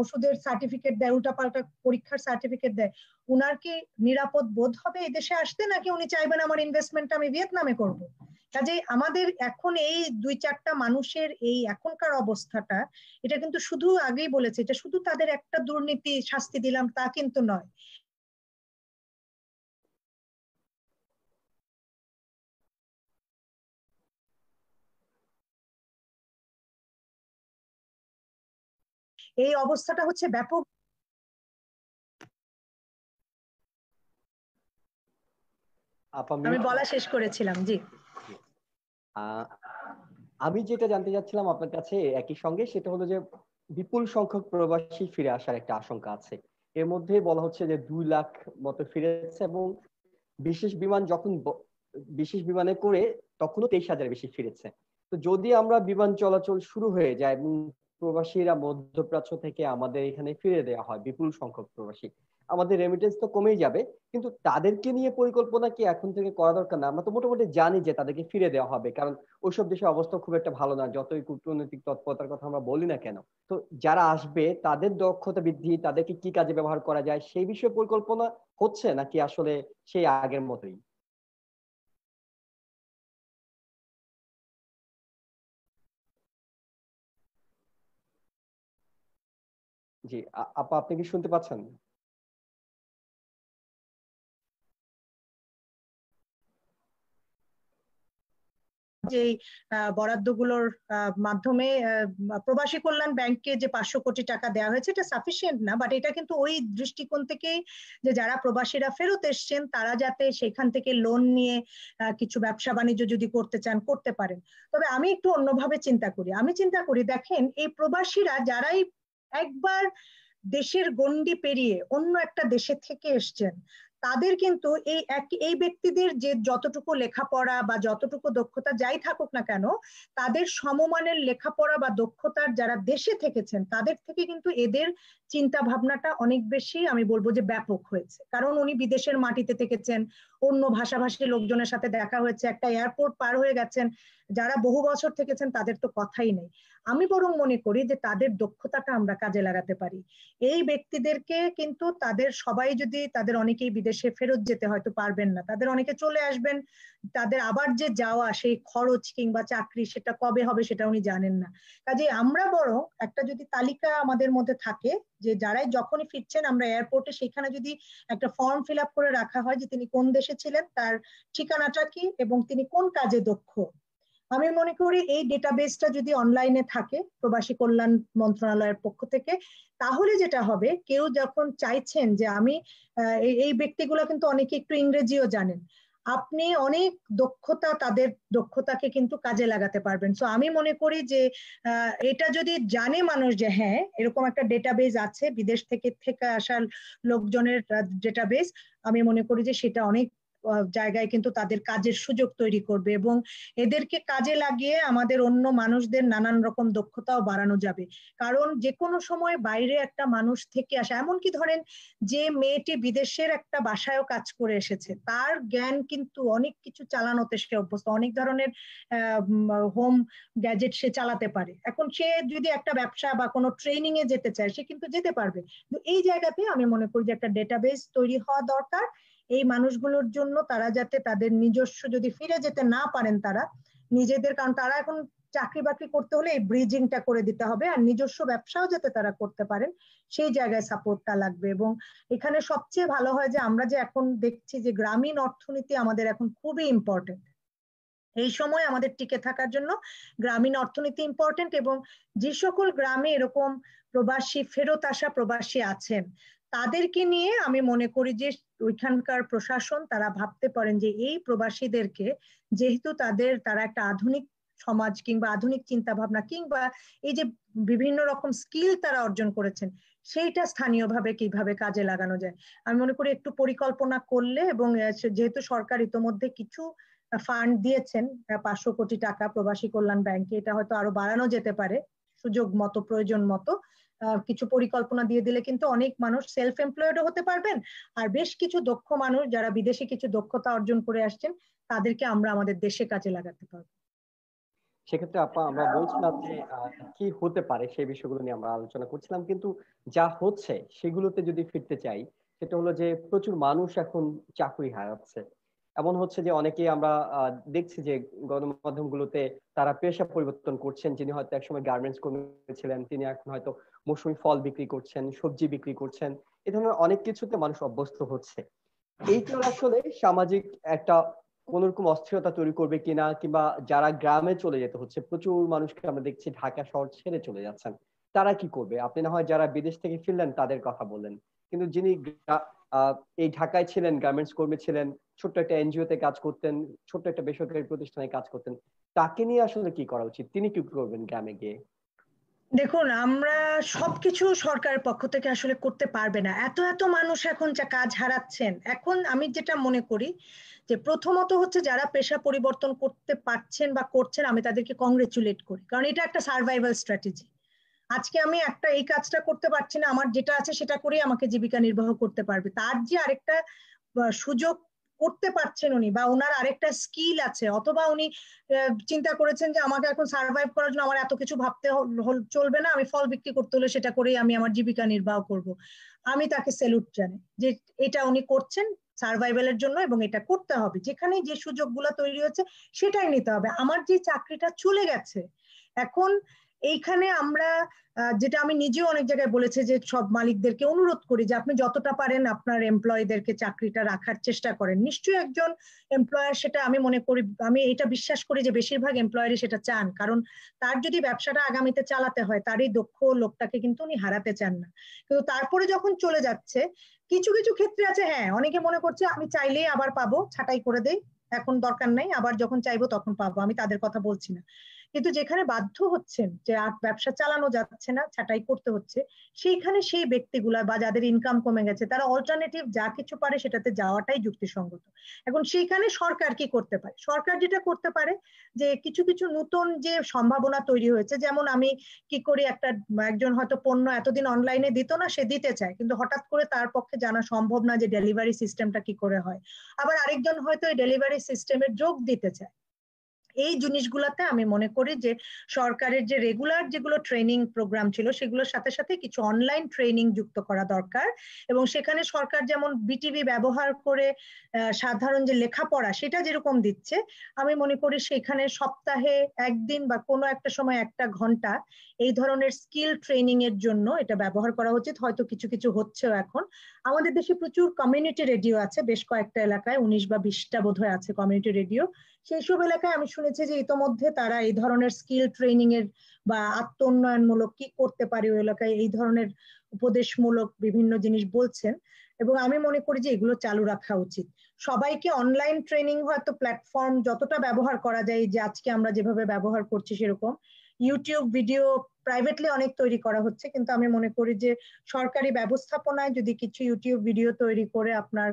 Speaker 2: ওষুধের সার্টিফিকেট দেয়, উল্টাপাল্টা পরীক্ষার সার্টিফিকেট দেয়, উনার কি নিরাপদ বোধ হবে এই দেশে আসতে, নাকি উনি চাইবেন আমার ইনভেস্টমেন্টটা আমি ভিয়েতনামে করব? কাজে আমাদের এখন এই দুই চারটা মানুষের এই এখনকার অবস্থাটা, এটা কিন্তু শুধু আগেই বলেছে, এটা শুধু তাদের একটা দুর্নীতি শাস্তি দিলাম তা কিন্তু নয়। এই অবস্থাটা হচ্ছে ব্যাপক আমি বলা শেষ করেছিলাম জি।
Speaker 1: আমি যেটা জানতে চাচ্ছিলাম আপনার কাছে একই সঙ্গে সেটা হলো যে বিপুল সংখ্যক প্রবাসী ফিরে আসার একটা আশঙ্কা আছে। এর মধ্যে বলা হচ্ছে যে দুই লাখ মতো ফিরেছে এবং বিশেষ বিমান যখন বিশেষ বিমানে করে তখনও তেইশ হাজার বেশি ফিরেছে। তো যদি আমরা বিমান চলাচল শুরু হয়ে যায় এবং প্রবাসীরা মধ্যপ্রাচ্য থেকে আমাদের এখানে ফিরে দেওয়া হয়, বিপুল সংখ্যক প্রবাসী। আমাদের রেমিটেন্স তো কমেই যাবে, কিন্তু তাদেরকে নিয়ে পরিকল্পনা কি এখন থেকে করা দরকার না? আমরা তো মোটামুটি জানি যে তাদেরকে ফিরে দেওয়া হবে, কারণ ওইসব দেশের অবস্থা খুব একটা ভালো না, যতই কূটনৈতিক তৎপরতার কথা আমরা বলি না কেন। তো যারা আসবে, তাদের দক্ষতা বৃদ্ধি, তাদেরকে কি কাজে ব্যবহার করা যায়, সেই বিষয়ে পরিকল্পনা হচ্ছে নাকি আসলে সেই আগের মতোই? জি আপা, আপনি কি শুনতে পাচ্ছেন?
Speaker 2: যে বরাদ্দগুলোর মাধ্যমে প্রবাসী কল্যাণ ব্যাংকে যে পাঁচশো কোটি টাকা দেওয়া হয়েছে, এটা সাফিসিয়েন্ট না বাট এটা কিন্তু ওই দৃষ্টিকোণ থেকেই যে যারা প্রবাসীরা ফেরত এসছেন, তারা যাতে সেখান থেকে লোন নিয়ে কিছু ব্যবসা বাণিজ্য যদি করতে চান, করতে পারেন। তবে আমি একটু অন্যভাবে চিন্তা করি। আমি চিন্তা করি, দেখেন, এই প্রবাসীরা যারাই একবার দেশের গন্ডি পেরিয়ে অন্য একটা দেশে থেকে এসছেন, তাদের কিন্তু এই এই ব্যক্তিদের যে যতটুকু লেখাপড়া বা যতটুকু দক্ষতা যাই থাকুক না কেন, তাদের সমমানের লেখাপড়া বা দক্ষতার যারা দেশে থেকেছেন, তাদের থেকে কিন্তু এদের চিন্তা ভাবনাটা অনেক বেশি, আমি বলব যে ব্যাপক হয়েছে। কারণ উনি বিদেশের মাটিতে থেকেছেন অন্য ভাষাভাষী লোকজনের সাথে দেখা হয়েছে, একটা এয়ারপোর্ট পার হয়ে গেছেন, যারা বহু বছর থেকেছেন, তাদের তো কথাই নেই। আমি বরং মনে করি যে তাদের দক্ষতাটা আমরা কাজে লাগাতে পারি। এই ব্যক্তিদেরকে কিন্তু তাদের সবাই যদি তাদের অনেকেই বিদেশে ফেরত যেতে হয়তো পারবেন না, তাদের অনেকে চলে আসবেন, তাদের আবার যে যাওয়া, সেই খরচ কিংবা চাকরি সেটা কবে হবে সেটা উনি জানেন না। কাজে আমরা বরং একটা যদি তালিকা আমাদের মধ্যে থাকে যে যারাই যখনই ফিরছেন, আমরা এয়ারপোর্টে সেখানে যদি একটা ফর্ম ফিল আপ করে রাখা হয় যে তিনি কোন দেশে ছিলেন, তার ঠিকানাটা কি এবং তিনি কোন কাজে দক্ষ? আমি মনে করি এই ডেটাবেসটা যদি অনলাইনে থাকে, প্রবাসী কল্যাণ মন্ত্রণালয়ের পক্ষ থেকে, তাহলে যেটা হবে, কেউ যখন চাইছেন যে আমি এই ব্যক্তিগুলো কিন্তু অনেকে একটু ইংরেজিও জানেন। আপনি অনেক দক্ষতা, তাদের দক্ষতাকে কিন্তু কাজে লাগাতে পারবেন। সো আমি মনে করি যে এটা যদি জানে মানুষ যে হ্যাঁ এরকম একটা ডেটাবেস আছে, বিদেশ থেকে থেকে আসা লোকজনের ডেটাবেস আমি মনে করি যে, সেটা অনেক জায়গায় কিন্তু তাদের কাজের সুযোগ তৈরি করবে এবং এদেরকে কাজে লাগিয়ে আমাদের অন্য মানুষদের নানান রকম দক্ষতাও বাড়ানো যাবে। কারণ যে কোনো সময় বাইরে একটা মানুষ থেকে আসে, এমনকি ধরেন যে মেয়েটি বিদেশের একটা বাসায়ও কাজ করে এসেছে, তার জ্ঞান কিন্তু অনেক কিছু চালানোতে সে অভ্যস্ত। অনেক ধরনের হোম গ্যাজেট সে চালাতে পারে। এখন সে যদি একটা ব্যবসা বা কোনো ট্রেনিং এ যেতে চায়, সে কিন্তু যেতে পারবে। এই জায়গাতে আমি মনে করি যে একটা ডেটাবেস তৈরি হওয়া দরকার। এই মানুষগুলোর জন্য তারা যাতে তাদের নিজস্ব যদি ফিরে যেতে না পারেন তারা, নিজেদের, কারণ তারা এখন চাকরি বাকরি করতে হলে এই ব্রিজিংটা করে দিতে হবে আর নিজস্ব ব্যবসাও যাতে তারা করতে পারেন, সেই জায়গায় সাপোর্টটা লাগবে। এবং এখানে সবচেয়ে ভালো হয় যে আমরা যে এখন দেখছি যে গ্রামীণ অর্থনীতি আমাদের এখন খুবই ইম্পর্টেন্ট এই সময় আমাদের টিকে থাকার জন্য গ্রামীণ অর্থনীতি ইম্পর্টেন্ট এবং যে সকল গ্রামে এরকম প্রবাসী, ফেরত আসা প্রবাসী আছেন তাদেরকে নিয়ে আমি মনে করি যে ওইখানকার প্রশাসন তারা ভাবতে পারেন যে এই প্রবাসীদেরকে যেহেতু তাদের, তারা একটা আধুনিক সমাজ কিংবা আধুনিক চিন্তা ভাবনা কিংবা এই যে বিভিন্ন রকম স্কিল তারা অর্জন করেছেন, সেইটা স্থানীয়ভাবে কীভাবে কাজে লাগানো যায়? আমি মনে করি একটু পরিকল্পনা করলে এবং যেহেতু সরকার ইতোমধ্যে কিছু ফান্ড দিয়েছেন পাঁচশো কোটি টাকা প্রবাসী কল্যাণ ব্যাংকে, এটা হয়তো আরও বাড়ানো যেতে পারে, সুযোগ মতো, প্রয়োজন মতো। কিছু পরিকল্পনা দিয়ে দিলে কিন্তু অনেক মানুষ সেলফ এমপ্লয়েডও হতে পারবেন। আর বেশ কিছু দক্ষ মানুষ যারা বিদেশে কিছু দক্ষতা অর্জন করে আসছেন, তাদেরকে আমরা আমাদের দেশে কাজে লাগাতে পারব।
Speaker 1: সেক্ষেত্রে আপা, আমরা বলছিলাম যে কি হতে পারে সেই বিষয়গুলো নিয়ে আমরা আলোচনা করছিলাম, কিন্তু যা হচ্ছে সেগুলোতে যদি ফিরতে চাই, সেটা হলো যে প্রচুর মানুষ এখন চাকরি হারাচ্ছে। এমন হচ্ছে যে অনেকেই আমরা দেখছি যে গণমাধ্যমগুলোতে তারা পেশা পরিবর্তন করছেন, যিনি হয়তো একসময় গার্মেন্টস কর্মী ছিলেন, তিনি এখন হয়তো মৌসুমি ফল বিক্রি করছেন, সবজি বিক্রি করছেন, এ ধরনের অনেক কিছুতে মানুষ অভ্যস্ত হচ্ছে। এইটা আসলে সামাজিক একটা কোন রকম অস্থিরতা তৈরি করবে কিনা কিংবা যারা গ্রামে চলে যেতে হচ্ছে, প্রচুর মানুষকে আমরা দেখছি ঢাকা শহর ছেড়ে চলে যাচ্ছেন, তারা কি করবে? আপনি না হয় যারা বিদেশ থেকে ফিরলেন তাদের কথা বললেন। কিন্তু যিনি এই ঢাকায় ছিলেন গার্মেন্টস কর্মী ছিলেন, ছোট্ট একটা এনজিও তে কাজ করতেন, ছোট্ট একটা বেসরকারি প্রতিষ্ঠানে কাজ করতেন, তাকে নিয়ে আসলে কি করা উচিত? তিনি কি করবেন গ্রামে গিয়ে?
Speaker 2: দেখুন, আমরা সবকিছু সরকারের পক্ষ থেকে আসলে করতে পারবে না। এত এত মানুষ এখন যা কাজ হারাচ্ছেন। এখন আমি যেটা মনে করি যে প্রথমত হচ্ছে যারা পেশা পরিবর্তন করতে পারছেন বা করছেন, আমি তাদেরকে কংগ্রেচুলেট করি। কারণ এটা একটা সার্ভাইভাল স্ট্র্যাটেজি আজকে আমি একটা, এই কাজটা করতে পারছি না, আমার যেটা আছে সেটা করেই আমাকে জীবিকা নির্বাহ করতে পারবে। তার যে আরেকটা সুযোগ করতে পারছেন উনি বা ওনার আরেকটা স্কিল আছে অথবা উনি চিন্তা করেছেন যে আমাকে এখন সার্ভাইভ করার জন্য আমার এত কিছু ভাবতে চলবে না, আমি ফল বিক্রি করতে হলে সেটা করেই আমি আমার জীবিকা নির্বাহ করব। আমি তাকে সেলুট জানি যে এটা উনি করছেন সার্ভাইভালের জন্য এবং এটা করতে হবে। যেখানে যে সুযোগগুলো তৈরি হচ্ছে সেটাই নিতে হবে। আমার যে চাকরিটা চলে গেছে, এখন এইখানে আমরা যেটা আমি নিজেও অনেক জায়গায় বলেছি যে সব মালিকদেরকে অনুরোধ করি যে আপনি যতটা পারেন আপনার এমপ্লয়ীদেরকে চাকরিটা রাখার চেষ্টা করেন। নিশ্চয়ই একজন এমপ্লয়ার সেটা আমি মনে করি, আমি এটা বিশ্বাস করি যে বেশিরভাগ এমপ্লয়ারই সেটা চান। কারণ তার যদি ব্যবসাটা আগামীতে চালাতে হয়, তারই দক্ষ লোকটাকে কিন্তু উনি হারাতে চান না। কিন্তু তারপরে যখন চলে যাচ্ছে, কিছু কিছু ক্ষেত্রে আছে হ্যাঁ অনেকে মনে করছে আমি চাইলেই আবার পাবো, ছাটাই করে দেই, এখন দরকার নাই, আবার যখন চাইব তখন পাবো, আমি তাদের কথা বলছি না। কিন্তু যেখানে বাধ্য হচ্ছেন যে আর ব্যবসা চালানো যাচ্ছে না, ছাটাই করতে হচ্ছে, সেইখানে সেই ব্যক্তিগুলা বা যাদের ইনকাম কমে গেছে, তারা অল্টারনেটিভ যা কিছু পারে সেটাতে যাওয়াটাই যুক্তিসঙ্গত। এখন সেইখানে সরকার কি করতে পারে? সরকার যেটা করতে পারে যে কিছু কিছু নতুন যে সম্ভাবনা তৈরি হয়েছে, যেমন আমি কি করি একটা একজন হয়তো পণ্য এতদিন অনলাইনে দিত না, সে দিতে চায়, কিন্তু হঠাৎ করে তার পক্ষে জানা সম্ভব না যে ডেলিভারি সিস্টেমটা কি করে হয়। আবার আরেকজন হয়তো এই ডেলিভারি সিস্টেমে যোগ দিতে চায়। এই জিনিসগুলোতে আমি মনে করি যে সরকারের যে রেগুলার যেগুলো ট্রেনিং প্রোগ্রাম ছিল, সেগুলোর সাথে সাথে কিছু অনলাইন ট্রেনিং যুক্ত করা দরকার। এবং সেখানে সরকার যেমন বিটিভি ব্যবহার করে সাধারণ যে লেখাপড়া, সেটা যেরকম দিচ্ছে, আমি মনে করি সেখানে সপ্তাহে একদিন বা কোনো একটা সময় একটা ঘণ্টা এই ধরনের স্কিল ট্রেনিং এর জন্য এটা ব্যবহার করা উচিত। হয়তো কিছু কিছু হচ্ছেও এখন। আমাদের দেশে প্রচুর কমিউনিটি রেডিও আছে। বেশ কয়েকটা এলাকায় উনিশ বা বিশটা বোধ আছে কমিউনিটি রেডিও সেই সব এলাকায় আমি শুনেছি যে ইতোমধ্যে তারা এই ধরনের স্কিল ট্রেনিং এর বা আত্ম উন্নয়নমূলক কি করতে পারে ওই এলাকায় এই ধরনের উপদেশমূলক বিভিন্ন জিনিস বলছেন। এবং আমি মনে করি যে এগুলো চালু রাখা উচিত। সবাইকে অনলাইন ট্রেনিং হয়তো প্ল্যাটফর্ম যতটা ব্যবহার করা যায়, যে আজকে আমরা যেভাবে ব্যবহার করছি সেরকম। ইউটিউব ভিডিও প্রাইভেটলি অনেক তৈরি করা হচ্ছে। কিন্তু আমি মনে করি যে সরকারি ব্যবস্থাপনায় যদি কিছু ইউটিউব ভিডিও তৈরি করে আপনার,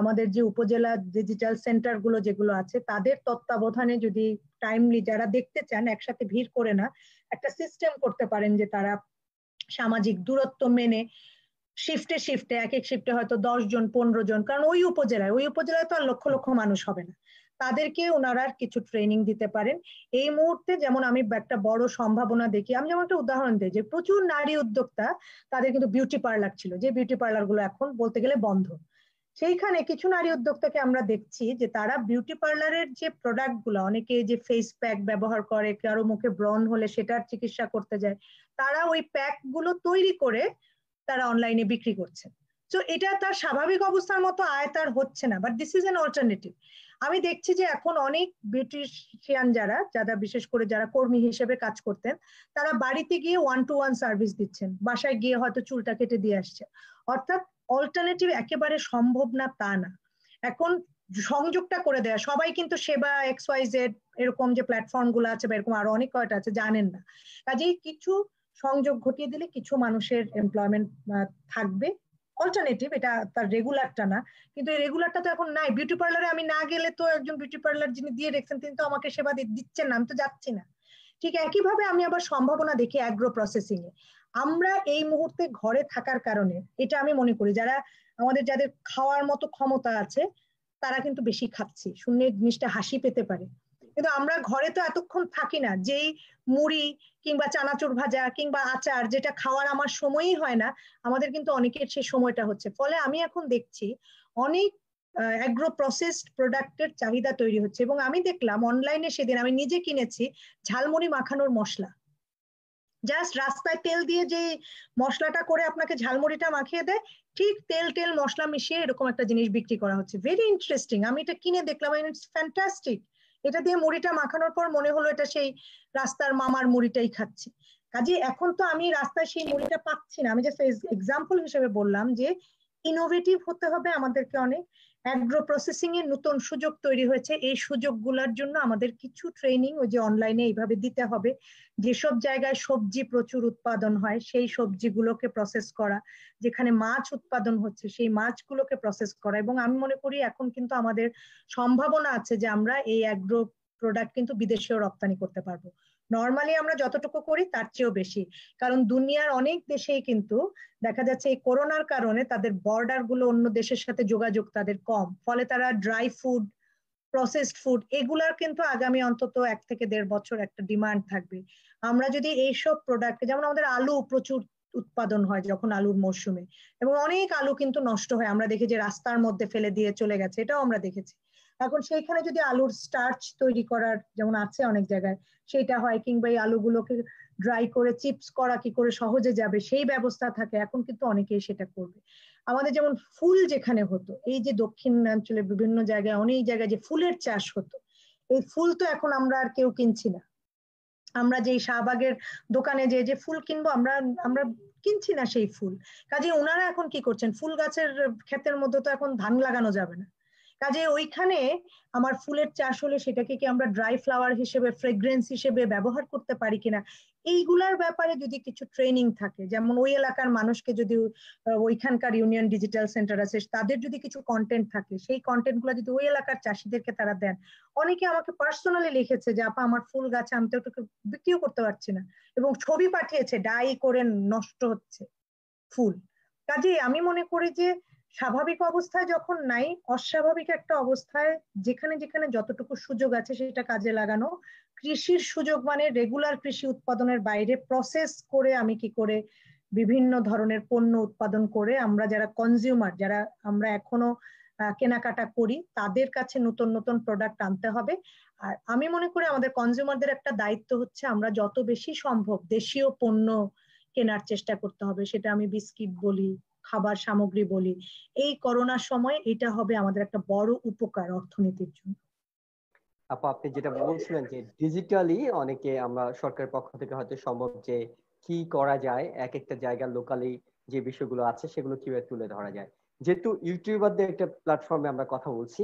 Speaker 2: আমাদের যে উপজেলা ডিজিটাল সেন্টারগুলো যেগুলো আছে, তাদের তত্ত্বাবধানে যদি টাইমলি যারা দেখতে চান, একসাথে ভিড় করে না, একটা সিস্টেম করতে পারেন যে তারা সামাজিক দূরত্ব মেনে শিফটে শিফটে এক এক শিফটে হয়তো দশ জন, পনেরো জন, কারণ ওই উপজেলায় ওই উপজেলায় তো আর লক্ষ লক্ষ মানুষ হবে না। তাদেরকে ওনারা কিছু ট্রেনিং দিতে পারেন। এই মুহূর্তে যেমন আমি একটা বড় সম্ভাবনা দেখি, আমি যেমন একটা উদাহরণ দিই যে প্রচুর নারী উদ্যোক্তা তাদের কিন্তু বিউটি পার্লার ছিল, যে বিউটি পার্লারগুলো এখন বলতে গেলে বন্ধ। সেইখানে কিছু নারী উদ্যোক্তাকে আমরা দেখছি যে তারা বিউটি পার্লারের যে প্রোডাক্টগুলো, অনেকে যে ফেস প্যাক ব্যবহার করে, কারও মুখে ব্রন হলে সেটার চিকিৎসা করতে যায়, তারা ওই প্যাকগুলো তৈরি করে তারা অনলাইনে বিক্রি করছে। তো এটা তার স্বাভাবিক অবস্থার মতো আয় তার হচ্ছে না বাট দিস ইজ অল্টারনেটিভ আমি দেখছি যে এখন অনেক বিউটিশিয়ান যারা যারা বিশেষ করে যারা কর্মী হিসেবে কাজ করতেন, তারা বাড়িতে গিয়ে ওয়ান টু ওয়ান সার্ভিস দিচ্ছেন। বাসায় গিয়ে হয়তো চুলটা কেটে দিয়ে আসছে। অর্থাৎ অল্টারনেটিভ একেবারে সম্ভব না তা না। এখন সংযোগটা করে দেয়া। সবাই কিন্তু সেবা এক্স ওয়াই জেড এরকম যে প্ল্যাটফর্মগুলো আছে বা এরকম আরও অনেক কয়টা আছে জানেন না। কাজেই কিছু সংযোগ ঘটিয়ে দিলে কিছু মানুষের এমপ্লয়মেন্ট থাকবে। অল্টারনেটিভ এটা তার রেগুলারটা না। কিন্তু এই রেগুলারটা তো এখন নাই। বিউটি পার্লারে আমি না গেলে তো একজন বিউটি পার্লার যিনি দিয়ে রেখেছেন, তিনি তো আমাকে সেবা দিচ্ছেন না, আমি তো যাচ্ছি না। ঠিক একইভাবে আমি আবার সম্ভাবনা দেখি অ্যাগ্রো প্রসেসিং এ। আমরা এই মুহূর্তে ঘরে থাকার কারণে, এটা আমি মনে করি, যারা আমাদের যাদের খাওয়ার মতো ক্ষমতা আছে, তারা কিন্তু বেশি খাচ্ছি। শুনে জিনিসটা হাসি পেতে পারে। কিন্তু আমরা ঘরে তো এতক্ষণ থাকি না। যেই মুড়ি কিংবা চানাচুর ভাজা কিংবা আচার যেটা খাওয়ার আমার সময়ই হয় না, আমাদের কিন্তু অনেকের সেই সময়টা হচ্ছে। ফলে আমি এখন দেখছি অনেক অ্যাগ্রো প্রসেসড প্রোডাক্টের চাহিদা তৈরি হচ্ছে এবং আমি দেখলাম অনলাইনে সেদিন আমি নিজে কিনেছি ঝালমুড়ি মাখানোর মশলা। জাস্ট রাস্তায় তেল দিয়ে যে মশলাটা করে আপনাকে ঝালমুড়িটা মাখিয়ে দেয়, ঠিক তেল তেল মশলা মিশিয়ে এরকম একটা জিনিস বিক্রি করা হচ্ছে। ভেরি ইন্টারেস্টিং আমি এটা কিনে দেখলাম ইটস ফ্যান্টাস্টিক এটা দিয়ে মুড়িটা মাখানোর পর মনে হলো এটা সেই রাস্তার মামার মুড়িটাই খাচ্ছি। কাজে এখন তো আমি রাস্তায় সেই মুড়িটা পাচ্ছি না। আমি জাস্ট এক্সাম্পল হিসেবে বললাম যে ইনোভেটিভ হতে হবে আমাদেরকে অনেক। অ্যাগ্রো প্রসেসিং এর নতুন সুযোগ তৈরি হয়েছে। এই সুযোগগুলোর জন্য আমাদের কিছু ট্রেনিং ওই যে অনলাইনে এইভাবে দিতে হবে। যেসব জায়গায় সবজি প্রচুর উৎপাদন হয়, সেই সবজিগুলোকে প্রসেস করা, যেখানে মাছ উৎপাদন হচ্ছে, সেই মাছগুলোকে প্রসেস করা। এবং আমি মনে করি এখন কিন্তু আমাদের সম্ভাবনা আছে যে আমরা এই অ্যাগ্রো প্রোডাক্ট কিন্তু বিদেশেও রপ্তানি করতে পারব। নর্মালি আমরা যতটুকু করি তার চেয়েও বেশি। কারণ দুনিয়ার অনেক দেশেই কিন্তু দেখা যাচ্ছে এই করোনার কারণে তাদের বর্ডারগুলো অন্য দেশের সাথে যোগাযোগ তাদের কম। ফলে তারা ড্রাই ফুড প্রসেসড ফুড এগুলার কিন্তু আগামী অন্তত এক থেকে দেড় বছর একটা ডিমান্ড থাকবে। আমরা যদি এইসব প্রোডাক্ট যেমন আমাদের আলু প্রচুর উৎপাদন হয় যখন আলুর মরশুমে। এবং অনেক আলু কিন্তু নষ্ট হয়। আমরা দেখি যে রাস্তার মধ্যে ফেলে দিয়ে চলে গেছে, এটাও আমরা দেখেছি। এখন সেইখানে যদি আলুর স্টার্চ তৈরি করার যেমন আছে অনেক জায়গায়, সেটা হয় কিংবা এই আলুগুলোকে ড্রাই করে চিপস করা কি করে সহজে যাবে, সেই ব্যবস্থা থাকে। এখন কিন্তু অনেকেই সেটা করবে। আমাদের যেমন ফুল যেখানে হতো, এই যে দক্ষিণাঞ্চলে বিভিন্ন জায়গায় অনেক জায়গায় যে ফুলের চাষ হতো, এই ফুল তো এখন আমরা আর কেউ কিনছি না। আমরা যে শাহবাগের দোকানে যে যে ফুল কিনবো, আমরা আমরা কিনছি না সেই ফুল। কাজে ওনারা এখন কি করছেন? ফুল গাছের ক্ষেতের মধ্যে তো এখন ধান লাগানো যাবে না। কাজে ওইখানে আমার ফুলের চাষ হলে সেটাকে কি আমরা ড্রাই ফ্লাওয়ার হিসেবে ফ্রেগ্রেন্স হিসেবে ব্যবহার করতে পারি কিনা? এইগুলার ব্যাপারে যদি কিছু ট্রেনিং থাকে, যেমন ওই এলাকার মানুষকে যদি ওইখানকার ইউনিয়ন ডিজিটাল সেন্টার আছে, তাদের যদি কিছু কন্টেন্ট থাকে, সেই কন্টেন্টগুলো যদি ওই এলাকার চাষিদেরকে তারা দেন। অনেকে আমাকে পার্সোনালি লিখেছে যে, আপা, আমার ফুল গাছ আমি তো বিক্রিও করতে পারছি না। এবং ছবি পাঠিয়েছে, ডাই করে নষ্ট হচ্ছে ফুল। কাজে আমি মনে করি যে স্বাভাবিক অবস্থায় যখন নাই, অস্বাভাবিক একটা অবস্থায় যেখানে যেখানে যতটুকু সুযোগ আছে সেটা কাজে লাগানো। কৃষির সুযোগ মানে রেগুলার কৃষি উৎপাদনের বাইরে প্রসেস করে আমি কি করে বিভিন্ন ধরনের পণ্য উৎপাদন করে আমরা যারা কনজিউমার যারা আমরা এখনও কেনাকাটা করি, তাদের কাছে নতুন নতুন প্রোডাক্ট আনতে হবে। আর আমি মনে করি আমাদের কনজিউমারদের একটা দায়িত্ব হচ্ছে আমরা যত বেশি সম্ভব দেশীয় পণ্য কেনার চেষ্টা করতে হবে, সেটা আমি বিস্কিট বলি খাবার সামগ্রী বলি, এই করোনার সময় এটা হবে আমাদের একটা বড় উপকার অর্থনীতির জন্য।
Speaker 1: আপা, আপনি যেটা বলছিলেন যে ডিজিটালি অনেকে আমরা সরকারের পক্ষ থেকে হয়তো সম্ভব যে কি করা যায় এক একটা জায়গার লোকালি যে বিষয়গুলো আছে সেগুলো কীভাবে তুলে ধরা যায়। যেহেতু ইউটিউবারদের একটা প্ল্যাটফর্মে আমরা কথা বলছি,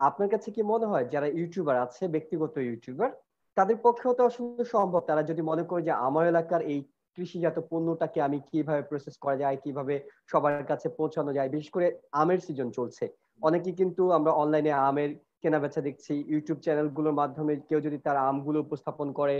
Speaker 1: আপনার কাছে কি মনে হয় যারা ইউটিউবার আছে, ব্যক্তিগত ইউটিউবার, তাদের পক্ষেও তো আসলে সম্ভব। তারা যদি মনে করে যে আমার এলাকার এই কৃষিজাত পণ্যটাকে আমি কীভাবে প্রসেস করা যায় কীভাবে সবার কাছে পৌঁছানো যায় বিশেষ করে আমের সিজন চলছে। অনেকে কিন্তু আমরা অনলাইনে আমের কেনা বেচা দেখছি ইউটিউব চ্যানেলগুলোর মাধ্যমে কেউ যদি তার আমগুলো উপস্থাপন করে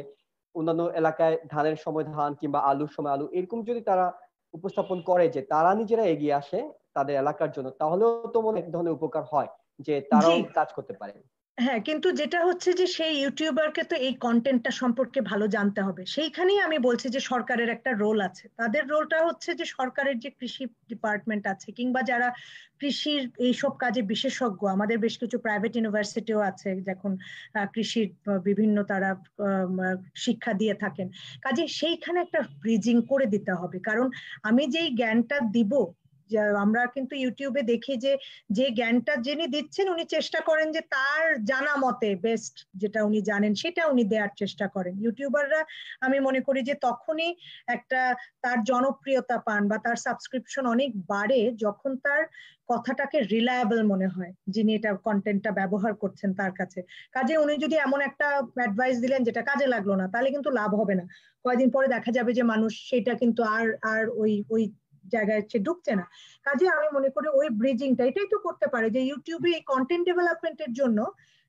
Speaker 1: অন্যান্য এলাকায় ধানের সময় ধান কিংবা আলুর সময় আলু এরকম যদি তারা উপস্থাপন করে যে তারা নিজেরা এগিয়ে আসে তাদের এলাকার জন্য তাহলেও তো মনে এক ধরনের উপকার হয় যে তারাও কাজ করতে পারে।
Speaker 2: হ্যাঁ কিন্তু যেটা হচ্ছে যে সেই ইউটিউবারকে তো এই কন্টেন্টটা সম্পর্কে ভালো জানতে হবে। সেইখানেই আমি বলছি যে সরকারের একটা রোল আছে। তাদের রোলটা হচ্ছে যে সরকারের যে কৃষি ডিপার্টমেন্ট আছে কিংবা যারা কৃষির এইসব কাজে বিশেষজ্ঞ, আমাদের বেশ কিছু প্রাইভেট ইউনিভার্সিটিও আছে যখন কৃষির বিভিন্ন তারা শিক্ষা দিয়ে থাকেন। কাজে সেইখানে একটা ব্রিজিং করে দিতে হবে। কারণ আমি যেই জ্ঞানটা দিব আমরা কিন্তু ইউটিউবে দেখি যে যে জ্ঞানটা যিনি দিচ্ছেন, উনি চেষ্টা করেন যে তার জানা মতে বেস্ট যেটা উনি জানেন, সেটা উনি দেওয়ার চেষ্টা করেন। ইউটিউবাররা আমি মনে করি যে তখনই একটা তার জনপ্রিয়তা পান বা তার সাবস্ক্রিপশন অনেক বাড়ে যখন তার কথাটাকে রিলায়েবল মনে হয়, যিনি এটা কন্টেন্টটা ব্যবহার করছেন তার কাছে। কাজে উনি যদি এমন একটা অ্যাডভাইস দিলেন যেটা কাজে লাগল না, তাহলে কিন্তু লাভ হবে না। কয়েকদিন পরে দেখা যাবে যে মানুষ সেটা কিন্তু আর আর ওই ওই জায়গায় সে ঢুকছে না। কাজে আমি মনে করি ওই ব্রিজিংটা এটাই তো করতে পারে যে ইউটিউবে এই কন্টেন্ট ডেভেলপমেন্টের জন্য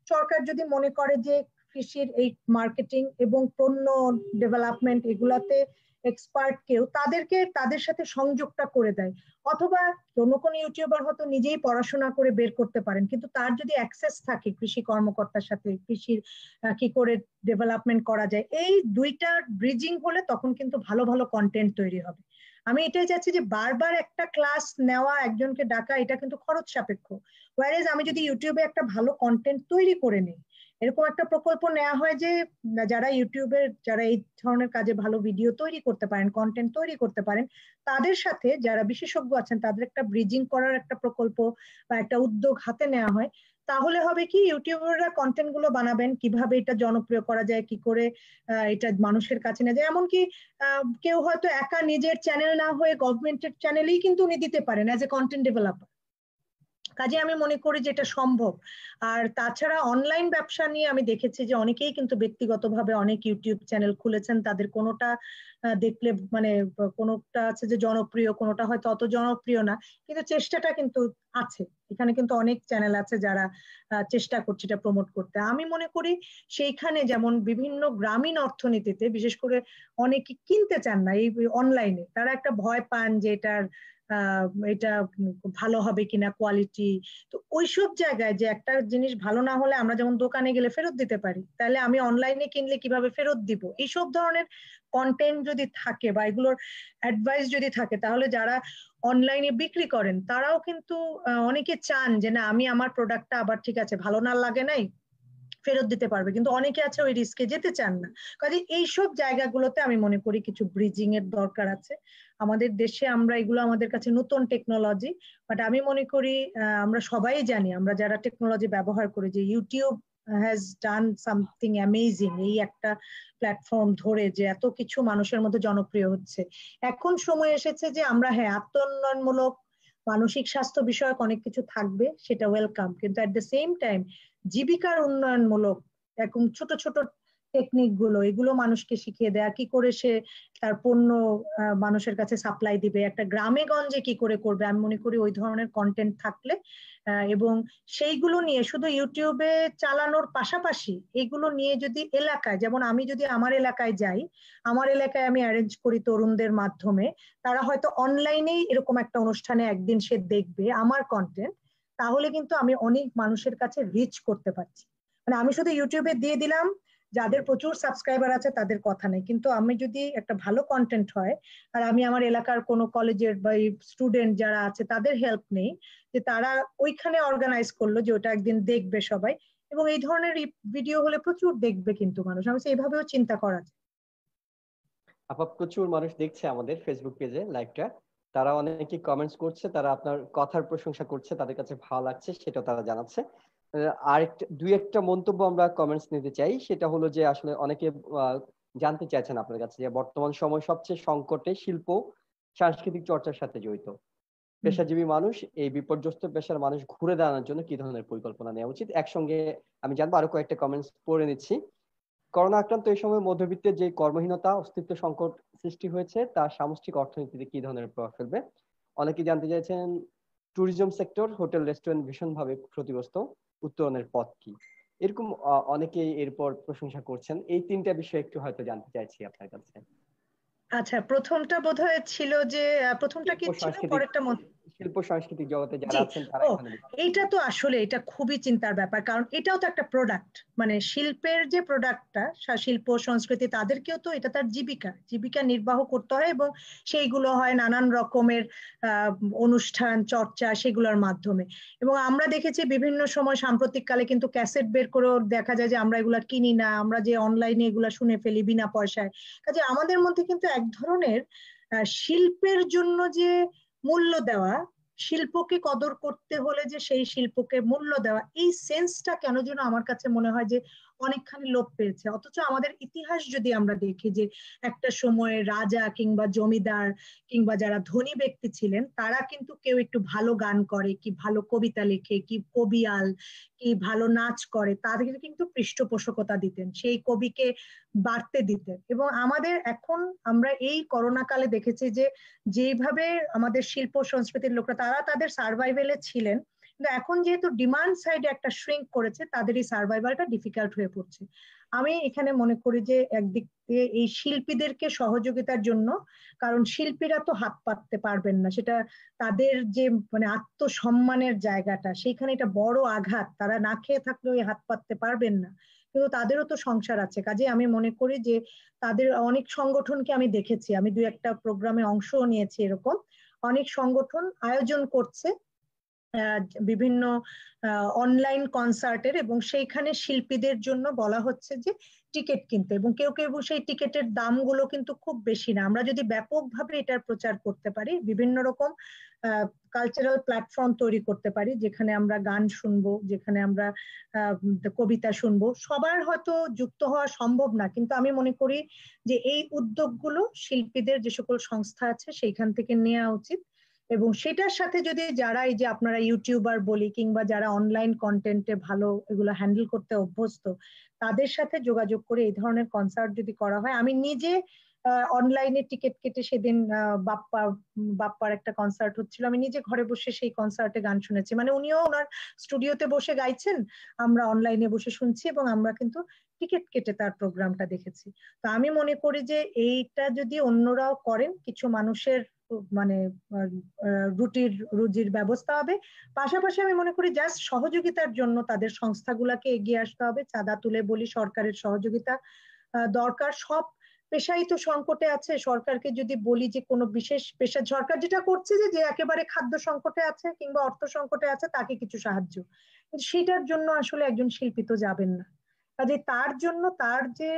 Speaker 2: সরকার যদি মনে করে যে কৃষির এই মার্কেটিং এবং পণ্য ডেভেলপমেন্ট এগুলাতে এক্সপার্ট কেউ, তাদেরকে তাদের সাথে সংযোগটা করে দেয়। অথবা কোনো কোনো ইউটিউবার হয়তো নিজেই পড়াশোনা করে বের করতে পারেন, কিন্তু তার যদি অ্যাক্সেস থাকে কৃষি কর্মকর্তার সাথে, কৃষির কি করে ডেভেলপমেন্ট করা যায়, এই দুইটা ব্রিজিং হলে তখন কিন্তু ভালো ভালো কন্টেন্ট তৈরি হবে। আমি এটাই চাচ্ছি যে বারবার একটা ক্লাস নেওয়া, একজনকে ডাকা, এটা কিন্তু খরচ সাপেক্ষ। ওয়ারেজ আমি যদি ইউটিউবে একটা ভালো কন্টেন্ট তৈরি করে নিই, এরকম একটা প্রকল্প নেওয়া হয় যে যারা ইউটিউবের যারা এই ধরনের কাজে ভালো ভিডিও তৈরি করতে পারেন কন্টেন্ট তৈরি করতে পারেন, তাদের সাথে যারা বিশেষজ্ঞ আছেন, তাদের একটা ব্রিজিং করার একটা প্রকল্প বা একটা উদ্যোগ হাতে নেওয়া হয় তাহলে হবে কি, ইউটিউবাররা কন্টেন্টগুলো বানাবেন, কীভাবে এটা জনপ্রিয় করা যায়, কি করে এটা মানুষের কাছে না যায়। এমনকি কেউ হয়তো একা নিজের চ্যানেল না হয়ে গভর্নমেন্টের চ্যানেলেই কিন্তু উনি দিতে পারেন অ্যাজ এ কন্টেন্ট ডেভেলপার কাজে আমি মনে করি যে এটা সম্ভব। আর তাছাড়া অনলাইন ব্যবসা নিয়ে আমি দেখেছি যে অনেকেই কিন্তু ব্যক্তিগতভাবে অনেক ইউটিউব চ্যানেল খুলেছেন, তাদের কোনোটা দেখলে মানে কোনোটা আছে যে জনপ্রিয়, কোনোটা হয়তো অত জনপ্রিয় না। কিন্তু চেষ্টাটা কিন্তু আছে। এখানে কিন্তু অনেক চ্যানেল আছে যারা চেষ্টা করছে এটা প্রমোট করতে। আমি মনে করি সেইখানে যেমন বিভিন্ন গ্রামীণ অর্থনীতিতে, বিশেষ করে অনেকে কিনতে চান না এই অনলাইনে তারা একটা ভয় পান যে এটার এটা ভালো হবে কিনা কোয়ালিটি তো ওইসব জায়গায় যে একটা জিনিস ভালো না হলে আমরা যেমন দোকানে গেলে ফেরত দিতে পারি, তাহলে আমি অনলাইনে কিনলে কীভাবে ফেরত দিব? এইসব ধরনের কন্টেন্ট যদি থাকে বা এগুলোর অ্যাডভাইস যদি থাকে, তাহলে যারা অনলাইনে বিক্রি করেন, তারাও কিন্তু অনেকে চান যে না, আমি আমার প্রোডাক্টটা আবার ঠিক আছে, ভালো না লাগে নাই ফেরত দিতে পারবে। কিন্তু অনেকে আছে ওই রিস্কে যেতে চান না। কাজে এইসব জায়গাগুলোতে আমি মনে করি কিছু ব্রিজিং এর দরকার আছে। আমাদের দেশে আমরা এগুলো আমাদের কাছে নতুন টেকনোলজি বাট আমি মনে করি আমরা সবাই জানি, আমরা যারা টেকনোলজি ব্যবহার করি যে YouTube has done something amazing এই একটা প্ল্যাটফর্ম ধরে যে এত কিছু মানুষের মধ্যে জনপ্রিয় হচ্ছে। এখন সময় এসেছে যে আমরা হ্যাঁ আত্মোন্নয়নমূলক মানসিক স্বাস্থ্য বিষয়ক অনেক কিছু থাকবে, সেটা ওয়েলকাম কিন্তু অ্যাট দ্য সেম টাইম জীবিকার উন্নয়নমূলক এরকম ছোট ছোট টেকনিকগুলো, এগুলো মানুষকে শিখিয়ে দেয়া, কি করে সে তার পণ্য মানুষের কাছে সাপ্লাই দিবে, একটা গ্রামে গঞ্জে কি করে করবে, আমি মনে করি ওই ধরনের কন্টেন্ট থাকলে এবং সেইগুলো নিয়ে শুধু ইউটিউবে চালানোর পাশাপাশি এগুলো নিয়ে যদি এলাকায়, যেমন আমি যদি আমার এলাকায় যাই, আমার এলাকায় আমি অ্যারেঞ্জ করি তরুণদের মাধ্যমে, তারা হয়তো অনলাইনেই এরকম একটা অনুষ্ঠানে একদিন সে দেখবে আমার কন্টেন্ট তাহলে কিন্তু আমি অনেক মানুষের কাছে রিচ করতে পারছি। মানে আমি শুধু ইউটিউবে দিয়ে দিলাম, যাদের প্রচুর সাবস্ক্রাইবার আছে তাদের কথা নেই। কিন্তু আমি যদি একটা ভালো কন্টেন্ট হয়, আর আমি আমার এলাকার কোনো কলেজের বা স্টুডেন্ট যারা আছে তাদের হেল্প নেই, যে তারা ওইখানে অর্গানাইজ করল যে ওটা একদিন দেখবে সবাই। এবং এই ধরনের ভিডিও হলে প্রচুর দেখবে কিন্তু মানুষ। আমি এইভাবেও চিন্তা করা যায়।
Speaker 1: আপা প্রচুর মানুষ দেখছে আমাদের ফেসবুক পেজে লাইভটা তারা অনেকে কমেন্টস করছে তারা আপনার কথার প্রশংসা করছে তাদের কাছে ভালো লাগছে সেটাও তারা জানাচ্ছে। আরেকটা দুই একটা মন্তব্য আমরা কমেন্টস নিতে চাই সেটা হলো যে আসলে অনেকে জানতে চাইছেন আপনার কাছে যে বর্তমান সময় সবচেয়ে সংকটে শিল্প সাংস্কৃতিক চর্চার সাথে জড়িত। পেশাজীবী মানুষ এই বিপর্যস্ত পেশার মানুষ ঘুরে দাঁড়ানোর জন্য কি ধরনের পরিকল্পনা নেওয়া উচিত? একসঙ্গে আমি জানব আরও কয়েকটা কমেন্টস পড়ে নিচ্ছি। করোনা আক্রান্ত এই সময় মধ্যবিত্তের যে কর্মহীনতা অস্তিত্ব সংকট সৃষ্টি হয়েছে তা সামষ্টিক অর্থনীতিতে কি ধরনের প্রভাব ফেলবে? অনেকে জানতে চাইছেন ট্যুরিজম সেক্টর হোটেল রেস্টুরেন্ট ভীষণভাবে ক্ষতিগ্রস্ত উত্তরণের পথ কি? এরকম অনেকেই এরপর প্রশংসা করছেন। এই তিনটা বিষয় একটু হয়তো জানতে চাইছি আপনার কাছে।
Speaker 2: আচ্ছা প্রথমটা বোধহয় ছিল যে প্রথমটা কি ছিল? পরেরটা
Speaker 1: শিল্প সাংস্কৃতিক জগতে যারা আছেন তারা
Speaker 2: এইটা তো আসলে এটা খুবই চিন্তার ব্যাপার কারণ এটাও তো একটা প্রোডাক্ট মানে শিল্পের যে প্রোডাক্টটা শিল্প সংস্কৃতি তাদেরকেও তো এটা তার জীবিকা জীবিকা নির্বাহ করতে হয় এবং সেইগুলো হয় নানান রকমের অনুষ্ঠান চর্চা সেগুলোর মাধ্যমে। এবং আমরা দেখেছি বিভিন্ন সময় সাম্প্রতিক কালে কিন্তু ক্যাসেট বের করেও দেখা যায় যে আমরা এগুলা কিনি না আমরা যে অনলাইনে এগুলা শুনে ফেলি বিনা পয়সায়। কাজে আমাদের মধ্যে কিন্তু এক ধরনের শিল্পের জন্য যে মূল্য দেওয়া, শিল্পকে কদর করতে হলে যে সেই শিল্পকে মূল্য দেওয়া, এই সেন্সটা কেন যেন আমার কাছে মনে হয় যে অনেকখানি লোপ পেয়েছে। অথচ আমাদের ইতিহাস যদি আমরা দেখি যে একটা সময়ে রাজা কিংবা জমিদার কিংবা যারা ধনী ব্যক্তি ছিলেন, তারা কিন্তু কেউ একটু ভালো গান করে, কি ভালো কবিতা লেখে, কি কবিয়াল, কি ভালো নাচ করে, তাদের কিন্তু পৃষ্ঠপোষকতা দিতেন, সেই কবিকে বাড়তে দিতেন। এবং আমাদের এখন আমরা এই করোনা কালে দেখেছি যে যেভাবে আমাদের শিল্প সংস্কৃতির লোকরা, তারা তাদের সার্ভাইভেলে ছিলেন। কিন্তু এখন যেহেতু ডিমান্ড সাইডে একটা শ্রিঙ্ক করেছে, তাদের এই সার্ভাইভালটা ডিফিকাল্ট হয়ে পড়ছে। আমি এখানে মনে করি যে একদিক দিয়ে এই শিল্পীদেরকে সহযোগিতার জন্য, কারণ শিল্পীরা তো হাত পাততে পারবেন না। সেটা তাদের যে মানে আত্মসম্মানের জায়গাটা, সেইখানে এটা বড় আঘাত। তারা না খেয়ে থাকলেও হাত পাততে পারবেন না। কিন্তু তাদেরও তো সংসার আছে। কাজে আমি মনে করি যে তাদের অনেক সংগঠনকে আমি দেখেছি। আমি দু একটা প্রোগ্রামে অংশও নিয়েছি এরকম। অনেক সংগঠন আয়োজন করছে। বিভিন্ন অনলাইন কনসার্টের এবং সেইখানে শিল্পীদের জন্য বলা হচ্ছে যে টিকিট কিনতে এবং কেউ কেউ সেই টিকিটের দামগুলো কিন্তু খুব বেশি না। আমরা যদি ব্যাপকভাবে এটার প্রচার করতে পারি, বিভিন্ন রকম কালচারাল প্ল্যাটফর্ম তৈরি করতে পারি, যেখানে আমরা গান শুনব, যেখানে আমরা কবিতা শুনব, সবার হয়তো যুক্ত হওয়া সম্ভব না। কিন্তু আমি মনে করি যে এই উদ্যোগগুলো শিল্পীদের যে সকল সংস্থা আছে, সেইখান থেকে নেওয়া উচিত। এবং সেটার সাথে যদি যারা এই যে আপনারা ইউটিউবার বলি কিংবা যারা অনলাইন কন্টেন্টে ভালো এগুলো হ্যান্ডেল করতে অভ্যস্ত, তাদের সাথে যোগাযোগ করে এই ধরনের কনসার্ট যদি করা হয়, আমি নিজে অনলাইনে টিকিট কেটে সেদিন বাপ্পা, বাপ্পার একটা কনসার্ট হচ্ছিল। আমি নিজে ঘরে বসে সেই কনসার্টে গান শুনেছি। মানে উনিও ওনার স্টুডিওতে বসে গাইছেন, আমরা অনলাইনে বসে শুনছি এবং আমরা কিন্তু টিকিট কেটে তার প্রোগ্রামটা দেখেছি। তো আমি মনে করি যে এইটা যদি অন্যরাও করেন, কিছু মানুষের মানে রুটির, রুজির ব্যবস্থা হবে। পাশাপাশি আমি মনে করি জাস্ট সহযোগিতার জন্য তাদের সংস্থাগুলাকে এগিয়ে আসতে হবে। চাঁদা তুলে বলি, সরকারের সহযোগিতা দরকার। সব পেশাই তো সংকটে আছে। সরকারকে যদি বলি যে কোনো বিশেষ পেশা, সরকার যেটা করছে যে একেবারে খাদ্য সংকটে আছে কিংবা অর্থ সংকটে আছে, তাকে কিছু সাহায্য। কিন্তু সেটার জন্য আসলে একজন শিল্পী তো যাবেন না। কাজে তার জন্য তার যে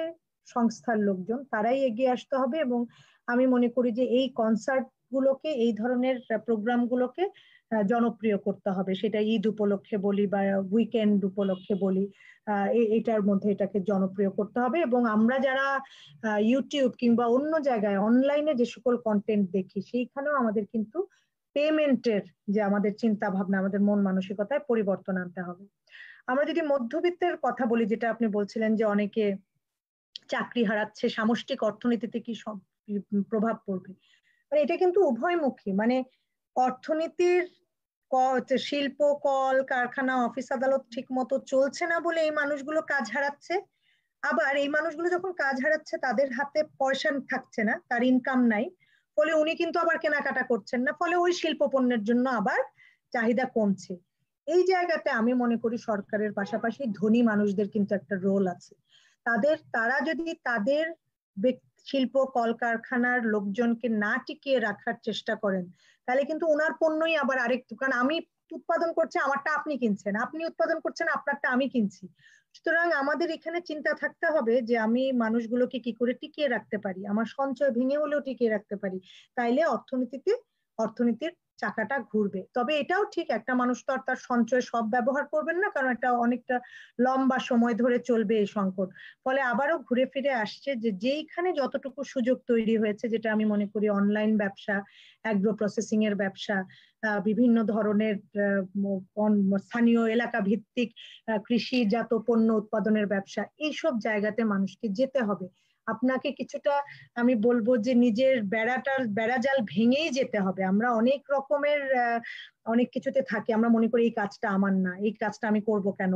Speaker 2: সংস্থার লোকজন, তারাই এগিয়ে আসতে হবে এবং আমি মনে করি যে এই কনসার্ট গুলোকে, এই ধরনের প্রোগ্রাম গুলোকে জনপ্রিয় করতে হবে। সেটা ঈদ উপলক্ষে বলি বা উইকেন্ড উপলক্ষে বলি এটার মধ্যে এটাকে জনপ্রিয় করতে হবে। এবং আমরা যারা ইউটিউব কিংবা অন্য জায়গায় অনলাইনে যে সকল কন্টেন্ট দেখি, সেইখানেও আমাদের কিন্তু পেমেন্টের যে আমাদের চিন্তা ভাবনা আমাদের মন মানসিকতায় পরিবর্তন আনতে হবে। আমরা যদি মধ্যবিত্তের কথা বলি, যেটা আপনি বলছিলেন যে অনেকে চাকরি হারাচ্ছে, সামষ্টিক অর্থনীতিতে কি প্রভাব পড়বে? মানে এটা কিন্তু উভয়মুখী। মানে অর্থনীতির শিল্প, কল, কারখানা, অফিস, আদালত ঠিক মতো চলছে না বলে এই মানুষগুলো কাজ হারাচ্ছে। আবার এই মানুষগুলো যখন কাজ হারাচ্ছে, তাদের হাতে পয়সা থাকছে না, তার ইনকাম নাই। ফলে উনি কিন্তু আবার কেনাকাটা করছেন না, ফলে ওই শিল্প পণ্যের জন্য আবার চাহিদা কমছে। এই জায়গাতে আমি মনে করি সরকারের পাশাপাশি ধনী মানুষদের কিন্তু একটা রোল আছে। তাদের, তারা যদি তাদের শিল্প, কলকারখানার লোকজনকে না টিকিয়ে রাখার চেষ্টা করেন, তাহলে কিন্তু ওনার পণ্যই আবার আরেকটু কারণ আমি উৎপাদন করছে, আমারটা আপনি কিনছেন, আপনি উৎপাদন করছেন, আপনারটা আমি কিনছি। সুতরাং আমাদের এখানে চিন্তা থাকতে হবে যে আমি মানুষগুলোকে কি করে টিকিয়ে রাখতে পারি, আমার সঞ্চয় ভেঙে হলেও টিকিয়ে রাখতে পারি, তাইলে অর্থনীতিতে, অর্থনীতির চাকাটা ঘুরবে। তবে এটাও ঠিক, একটা মানুষ তো আর তার সঞ্চয় সব ব্যবহার করবেন না, কারণ এটা অনেকটা লম্বা সময় ধরে চলবে এই সংকট। ফলে আবারও ঘুরে ফিরে আসছে যে যেইখানে যতটুকু সুযোগ তৈরি হয়েছে, যেটা আমি মনে করি অনলাইন ব্যবসা অ্যাগ্রো প্রসেসিং এর ব্যবসা বিভিন্ন ধরনের স্থানীয় এলাকা ভিত্তিক কৃষিজাত পণ্য উৎপাদনের ব্যবসা, এইসব জায়গাতে মানুষকে যেতে হবে। আপনাকে কিছুটা আমি বলব যে নিজের বেড়াটার বেড়াজাল ভেঙেই যেতে হবে। আমরা অনেক রকমের অনেক কিছুতে থাকি। আমরা মনে করি এই কাজটা আমার না, এই কাজটা আমি করব কেন?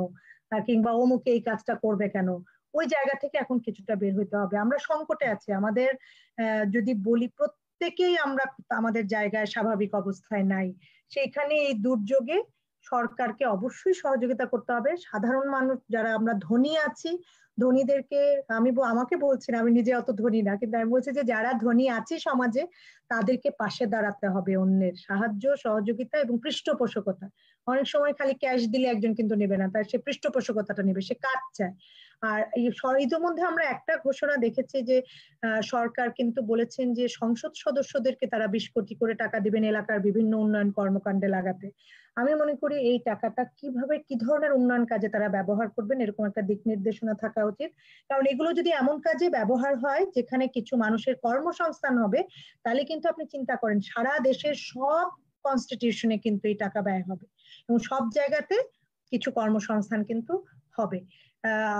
Speaker 2: কিংবা অমুকে এই কাজটা করবে কেন? ওই জায়গা থেকে এখন কিছুটা বের হইতে হবে। আমরা সংকটে আছি। আমাদের যদি বলি প্রত্যেকেই আমরা আমাদের জায়গায় স্বাভাবিক অবস্থায় নাই। সেইখানে এই দুর্যোগে সরকারকে অবশ্যই সহযোগিতা করতে হবে। সাধারণ মানুষ যারা আমরা ধনী আছি, ধনীদেরকে আমি আমাকে বলছি না আমি নিজে অত ধনী না, কিন্তু আমি বলছি যে, যারা ধনী আছে সমাজে, তাদেরকে পাশে দাঁড়াতে হবে অন্যের। সাহায্য, সহযোগিতা এবং পৃষ্ঠপোষকতা। অনেক সময় খালি ক্যাশ দিলে একজন কিন্তু নেবে না, তার সে পৃষ্ঠপোষকতাটা নেবে, সে কাজ চায়। আর ইতিমধ্যে আমরা একটা ঘোষণা দেখেছি যে সরকার কিন্তু বলেছেন যে, সংসদ সদস্যদেরকে তারা বিশ কোটি করে টাকা দিবেন এলাকার বিভিন্ন উন্নয়ন কর্মকাণ্ডে লাগাতে। আমি মনে করি এই টাকাটা কীভাবে, কি ধরনের উন্নয়ন কাজে তারা ব্যবহার করবেন এরকম একটা দিক নির্দেশনা থাকা উচিত। কারণ এগুলো যদি এমন কাজে ব্যবহার হয়, যেখানে কিছু মানুষের কর্মসংস্থান হবে, তাহলে কিন্তু আপনি চিন্তা করেন সারা দেশের সব কনস্টিটিউশনে কিন্তু এই টাকা ব্যয় হবে। এবং সব জায়গাতে কিছু কর্মসংস্থান কিন্তু হবে।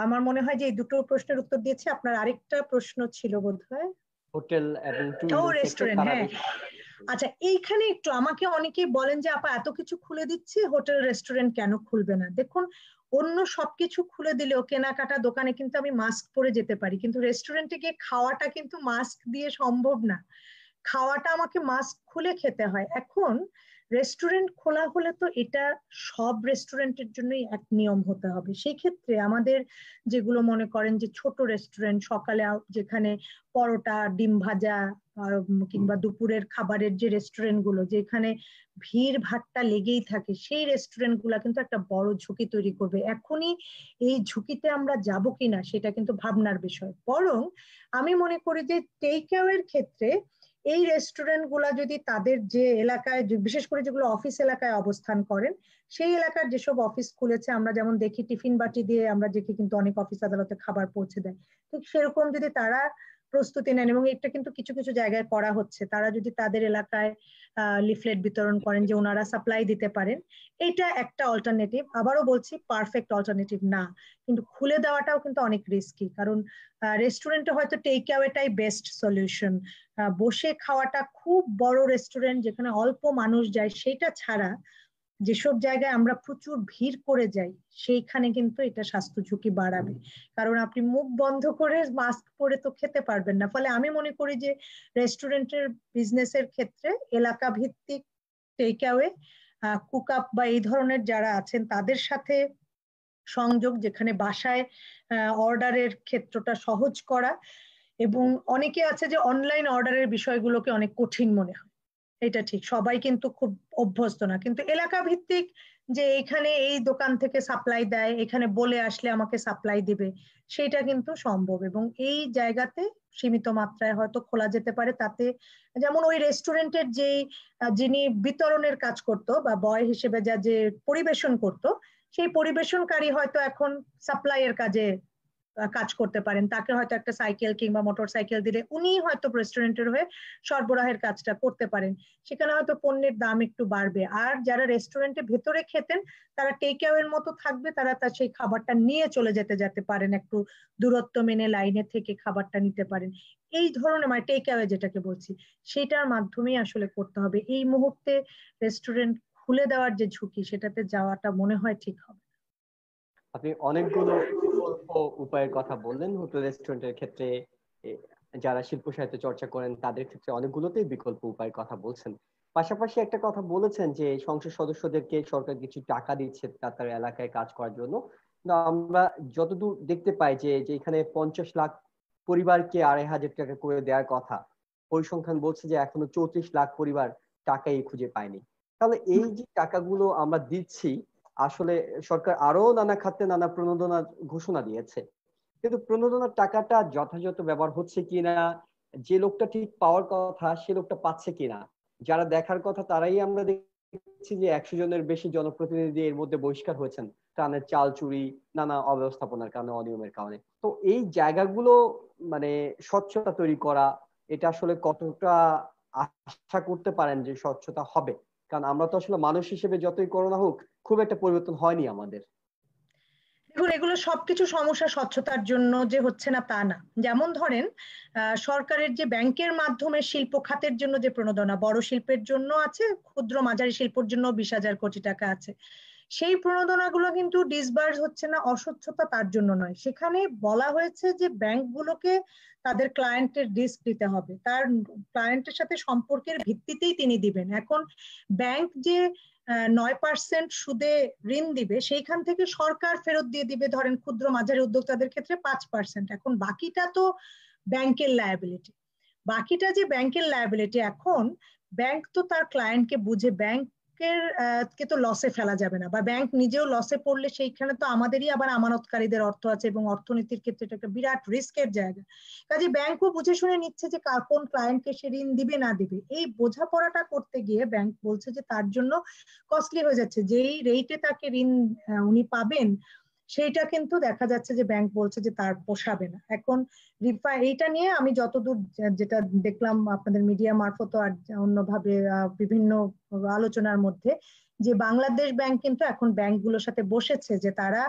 Speaker 2: আমার মনে হয় যে এই দুটো প্রশ্নের উত্তর দিয়েছি। আপনার আরেকটা প্রশ্ন ছিল বোধ হয়
Speaker 1: হোটেল এবং
Speaker 2: রেস্টুরেন্ট হ্যাঁ। আচ্ছা এইখানে একটু আমাকে অনেকেই বলেন যে আপা এত কিছু খুলে দিচ্ছি হোটেল রেস্টুরেন্ট কেন খুলবে না? দেখুন অন্য সবকিছু খুলে দিলেও কেনাকাটা দোকানে কিন্তু আমি মাস্ক পরে যেতে পারি। কিন্তু রেস্টুরেন্টে গিয়ে খাওয়াটা কিন্তু মাস্ক দিয়ে সম্ভব না। খাওয়াটা আমাকে মাস্ক খুলে খেতে হয়। এখন রেস্টুরেন্ট খোলা হলে তো এটা সব রেস্টুরেন্টের জন্যই এক নিয়ম হতে হবে। সেই ক্ষেত্রে আমাদের যেগুলো মনে করেন যে ছোট রেস্টুরেন্ট সকালে যেখানে পরোটা, ডিম ভাজা কিংবা দুপুরের খাবারের যে রেস্টুরেন্টগুলো, যেখানে ভিড় ভাট্টা লেগেই থাকে, সেই রেস্টুরেন্টগুলা কিন্তু একটা বড় ঝুঁকি তৈরি করবে। এখনই এই ঝুঁকিতে আমরা যাব কিনা, সেটা কিন্তু ভাবনার বিষয়। বরং আমি মনে করি যে টেক এর ক্ষেত্রে এই রেস্টুরেন্টগুলা যদি তাদের যে এলাকায় বিশেষ করে যেগুলো অফিস এলাকায় অবস্থান করেন, সেই এলাকার যেসব অফিস খুলেছে, আমরা যেমন দেখি টিফিন বাটি দিয়ে আমরা দেখি কিন্তু অনেক অফিস আদালতে খাবার পৌঁছে দেয়। ঠিক সেরকম যদি তারা প্রস্তুতি নেন এবং এটা কিন্তু কিছু কিছু জায়গায় করা হচ্ছে। তারা যদি তাদের এলাকায় লিফলেট বিতরণ করেন যে ওনারা সাপ্লাই দিতে পারেন, এটা একটা অল্টারনেটিভ আবারও বলছি পারফেক্ট অল্টারনেটিভ না। কিন্তু খুলে দেওয়াটাও কিন্তু অনেক রিস্কি কারণ রেস্টুরেন্টে হয়তো টেক অ্যাওয়েটাই বেস্ট সলিউশন বসে খাওয়াটা খুব বড় রেস্টুরেন্ট যেখানে অল্প মানুষ যায়, সেটা ছাড়া যেসব জায়গায় আমরা প্রচুর ভিড় করে যাই সেইখানে কিন্তু এটা স্বাস্থ্য ঝুঁকি বাড়াবে। কারণ আপনি মুখ বন্ধ করে মাস্ক পরে তো খেতে পারবেন না। ফলে আমি মনে করি যে রেস্টুরেন্টের বিজনেসের ক্ষেত্রে এলাকা ভিত্তিক টেক অ্যাওয়ে কুক আপ বা এই ধরনের যারা আছেন তাদের সাথে সংযোগ যেখানে বাসায় অর্ডারের ক্ষেত্রটা সহজ করা এবং অনেকে আছে যে অনলাইন অর্ডারের বিষয়গুলোকে অনেক কঠিন মনে হয়। এটা ঠিক, সবাই কিন্তু খুব অভ্যস্ত না। কিন্তু এলাকা ভিত্তিক যে এখানে এই দোকান থেকে সাপ্লাই দেয়, এখানে বলে আসলে আমাকে সাপ্লাই দিবে, সেটা কিন্তু সম্ভব। এবং এই জায়গাতে সীমিত মাত্রায় হয়তো খোলা যেতে পারে, তাতে যেমন ওই রেস্টুরেন্টের যে যিনি বিতরণের কাজ করত বা বয় হিসেবে যা যে পরিবেশন করত, সেই পরিবেশনকারী হয়তো এখন সাপ্লাইয়ের কাজে কাজ করতে পারেন। তাকে হয়তো একটা সাইকেল কিংবা মোটর সাইকেল দিলে উনি হয়তো রেস্টুরেন্টের হয়ে সরবরাহের কাজটা করতে পারেন। সেখানে হয়তো পণ্যের দাম একটু বাড়বে। আর যারা রেস্টুরেন্টে ভেতরে খেতেন, তারা টেক এর মতো থাকবে, তারা তার সেই খাবারটা নিয়ে চলে যেতে যেতে পারেন, একটু দূরত্ব মেনে লাইনে থেকে খাবারটা নিতে পারেন। এই ধরনের মানে টেক অ্যাওয়ে যেটাকে বলছি, সেটার মাধ্যমেই আসলে করতে হবে। এই মুহূর্তে রেস্টুরেন্ট খুলে দেওয়ার যে ঝুঁকি, সেটাতে যাওয়াটা মনে হয় ঠিক হবে।
Speaker 1: আপনি অনেকগুলো উপায়ের কথা বললেন, হোটেল, রেস্টুরেন্টের ক্ষেত্রে যারা শিল্প সাহিত্য চর্চা করেন, তাদের ক্ষেত্রে অনেকগুলোতেই বিকল্প উপায়ের কথা বলছেন। পাশাপাশি একটা কথা বলেছেন যে, সংসদ সদস্যদেরকে সরকার কিছু টাকা দিচ্ছে তার এলাকায় কাজ করার জন্য। আমরা যতদূর দেখতে পাই যে এখানে পঞ্চাশ লাখ পরিবারকে আড়াই হাজার টাকা করে দেওয়ার কথা, পরিসংখ্যান বলছে যে, এখনও চৌত্রিশ লাখ পরিবার টাকাই খুঁজে পায়নি। তাহলে এই যে টাকাগুলো আমরা দিচ্ছি আসলে সরকার আরও নানা খাতে নানা প্রণোদনা ঘোষণা দিয়েছে। কিন্তু প্রণোদনার টাকাটা যথাযথ ব্যবহার হচ্ছে কিনা, যে লোকটা ঠিক পাওয়ার কথা সে লোকটা পাচ্ছে কিনা, যারা দেখার কথা তারাই আমরা দেখছি যে একশো জনের বেশি জনপ্রতিনিধি এর মধ্যে বহিষ্কার হয়েছেন ত্রাণের চাল চুরি, নানা অব্যবস্থাপনার কারণে, অনিয়মের কারণে। তো এই জায়গাগুলো মানে স্বচ্ছতা তৈরি করা, এটা আসলে কতটা আশা করতে পারেন যে স্বচ্ছতা হবে? কারণ আমরা তো আসলে মানুষ হিসেবে যতই করোনা হোক, খুব একটা পরিবর্তন হয়নি আমাদের।
Speaker 2: দেখুন, এগুলো সবকিছু সমস্যা স্বচ্ছতার জন্য যে হচ্ছে না তা না। যেমন ধরেন সরকারের যে ব্যাংকের মাধ্যমে শিল্প খাতের জন্য যে প্রণোদনা, বড় শিল্পের জন্য আছে, ক্ষুদ্র মাঝারি শিল্পের জন্য বিশ হাজার কোটি টাকা আছে। সেই প্রণোদনাগুলো কিন্তু ডিসবার্স হচ্ছে না, অস্বচ্ছতা তার জন্য নয়। সেখানে বলা হয়েছে যে ব্যাংকগুলোকে তাদের ক্লায়েন্টের রিস্ক দিতে হবে। তার ক্লায়েন্টের সাথে সম্পর্কের ভিত্তিতেই তিনি দিবেন। এখন ব্যাংক যে নয় পার্সেন্ট সুদে ঋণ দিবে, সেইখান থেকে সরকার ফেরত দিয়ে দিবে, ধরেন ক্ষুদ্র মাঝারি উদ্যোক্তাদের ক্ষেত্রে পাঁচ পার্সেন্ট এখন বাকিটা তো ব্যাংকের লায়াবিলিটি বাকিটা যে ব্যাংকের লায়াবিলিটি এখন ব্যাংক তো তার ক্লায়েন্টকে বুঝে ব্যাংক ব্যাংকের তো লসে ফেলা যাবে না। বা ব্যাংক নিজেও লসে পড়লে সেইখানে তো আমাদেরই আবার আমানতকারীদের অর্থ আছে এবং অর্থনীতির ক্ষেত্রে এটা একটা বিরাট রিস্কের জায়গা। কাজে ব্যাংকও বুঝে শুনে নিচ্ছে যে কোন ক্লায়েন্টকে সে ঋণ দিবে, না দিবে। এই বোঝাপড়াটা করতে গিয়ে ব্যাংক বলছে যে তার জন্য কস্টলি হয়ে যাচ্ছে। যেই রেটে তাকে ঋণ উনি পাবেন সেইটা কিন্তু দেখা যাচ্ছে যে ব্যাংক বলছে যে তার পোষাবে না। এখন রিফা, এইটা নিয়ে আমি যতদূর যেটা দেখলাম আপনাদের মিডিয়া মারফত আর অন্যভাবে বিভিন্ন আলোচনার মধ্যে, যে বাংলাদেশ ব্যাংক কিন্তু এখন ব্যাংকগুলোর সাথে বসেছে যে তারা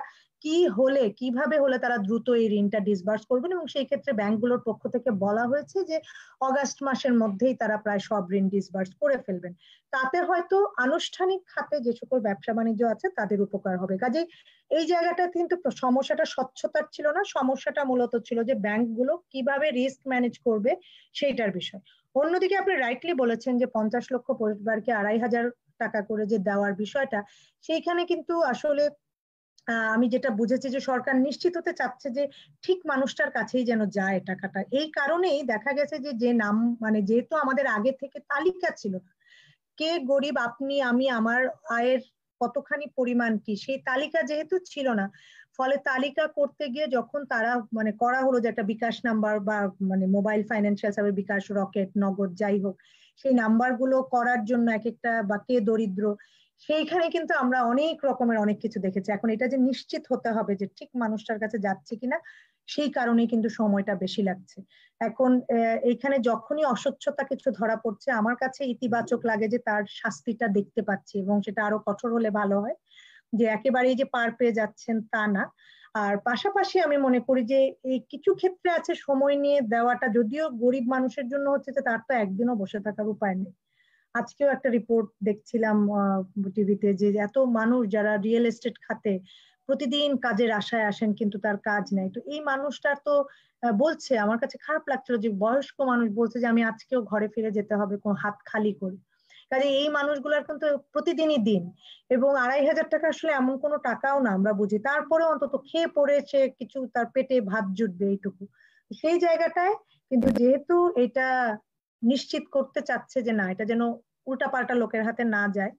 Speaker 2: কি হলে, কীভাবে হলে তারা দ্রুত এই ঋণটা ডিসবার্স করবেন? এবং সেই ক্ষেত্রে ব্যাংকগুলোর পক্ষ থেকে বলা হয়েছে যে, অগাস্ট মাসের মধ্যেই তারা প্রায় সব ঋণ ডিসবার্স করে ফেলবেন। তাতে হয়তো আনুষ্ঠানিক খাতে যে সকল ব্যবসা বাণিজ্য আছে, তাদের উপকার হবে। কাজে এই জায়গাটা কিন্তু সমস্যাটা স্বচ্ছতার ছিল না। সমস্যাটা মূলত ছিল যে ব্যাংকগুলো কীভাবে রিস্ক ম্যানেজ করবে সেইটার বিষয়। অন্যদিকে আপনি রাইটলি বলেছেন যে, পঞ্চাশ লক্ষ পরিবারকে আড়াই হাজার টাকা করে যে দেওয়ার বিষয়টা, সেইখানে কিন্তু আসলে আমি যেটা বুঝেছি যে সরকার নিশ্চিত হতে চাচ্ছে যে ঠিক মানুষটার কাছেই যেন যায় টাকাটা। এই কারণেই দেখা গেছে যে যে নাম মানে যেহেতু আমাদের আগে থেকে তালিকা ছিল, কে গরিব, আপনি, আমি, আমার আয়ের কতখানি পরিমাণ কি, সেই তালিকা যেহেতু ছিল না, ফলে তালিকা করতে গিয়ে যখন তারা মানে করা হলো যে একটা বিকাশ নাম্বার বা মানে মোবাইল ফাইন্যান্সিয়াল বিকাশ, রকেট, নগদ, যাই হোক, সেই নাম্বারগুলো করার জন্য এক একটা, বা কে দরিদ্র সেইখানে কিন্তু আমরা অনেক রকমের অনেক কিছু দেখেছি। এখন এটা যে নিশ্চিত হতে হবে যে ঠিক মানুষটার কাছে যাচ্ছে কিনা, সেই কারণে কিন্তু সময়টা বেশি লাগছে। এখন এখানে যখনই অস্বচ্ছতা কিছু ধরা পড়ছে, আমার কাছে ইতিবাচক লাগে যে তার শাস্তিটা দেখতে পাচ্ছি এবং সেটা আরও কঠোর হলে ভালো হয়। যে একেবারেই যে পার পেয়ে যাচ্ছেন তা না। আর পাশাপাশি আমি মনে করি যে এই কিছু ক্ষেত্রে আছে সময় নিয়ে দেওয়াটা, যদিও গরিব মানুষের জন্য হচ্ছে যে তার তো একদিনও বসে থাকার উপায় নেই। আজকেও একটা রিপোর্ট দেখছিলাম টিভিতে যে এত মানুষ যারা রিয়েল এস্টেট খাতে প্রতিদিন কাজের আশায় আসেন কিন্তু তার কাজ নাই। তো এই মানুষটার তো বলছে, আমার কাছে খারাপ লাগছিল যে বয়স্ক মানুষ বলছে যে আমি আজকেও ঘরে ফিরে যেতে হবে, কোন হাত খালি করে। কাজে এই মানুষগুলোর কিন্তু প্রতিদিনই দিন এবং আড়াই হাজার টাকা আসলে এমন কোনো টাকাও না আমরা বুঝি। তারপরে অন্তত খেয়ে পড়ে সে কিছু তার পেটে ভাত জুটবে এইটুকু। সেই জায়গাটায় কিন্তু যেহেতু এটা নিশ্চিত করতে চাচ্ছে যে না, এটা যেন উল্টাপাল্টা লোকের হাতে না যায়।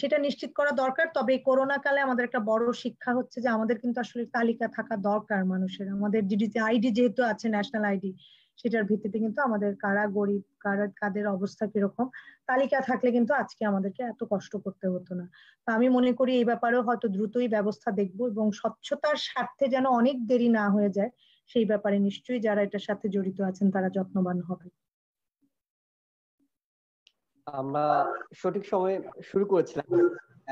Speaker 2: সেটা নিশ্চিত করা দরকার। তবে করোনা কালে আমাদের একটা বড় শিক্ষা হচ্ছে যে আমাদের কিন্তু আসলে তালিকা থাকা দরকার মানুষের। আমাদের জিডিতে আইডি যেহেতু আছে ন্যাশনাল আইডি সেটার ভিত্তিতে কিন্তু আমাদের কারা গরিব, কারা, কাদের অবস্থা কীরকম, তালিকা থাকলে কিন্তু আজকে আমাদেরকে এত কষ্ট করতে হতো না। তো আমি মনে করি এই ব্যাপারেও হয়তো দ্রুতই ব্যবস্থা দেখব এবং স্বচ্ছতার স্বার্থে যেন অনেক দেরি না হয়ে যায়, সেই ব্যাপারে নিশ্চয়ই যারা এটার সাথে জড়িত আছেন তারা যত্নবান হবে
Speaker 1: আমরা সঠিক সময়ে শুরু করেছিলাম।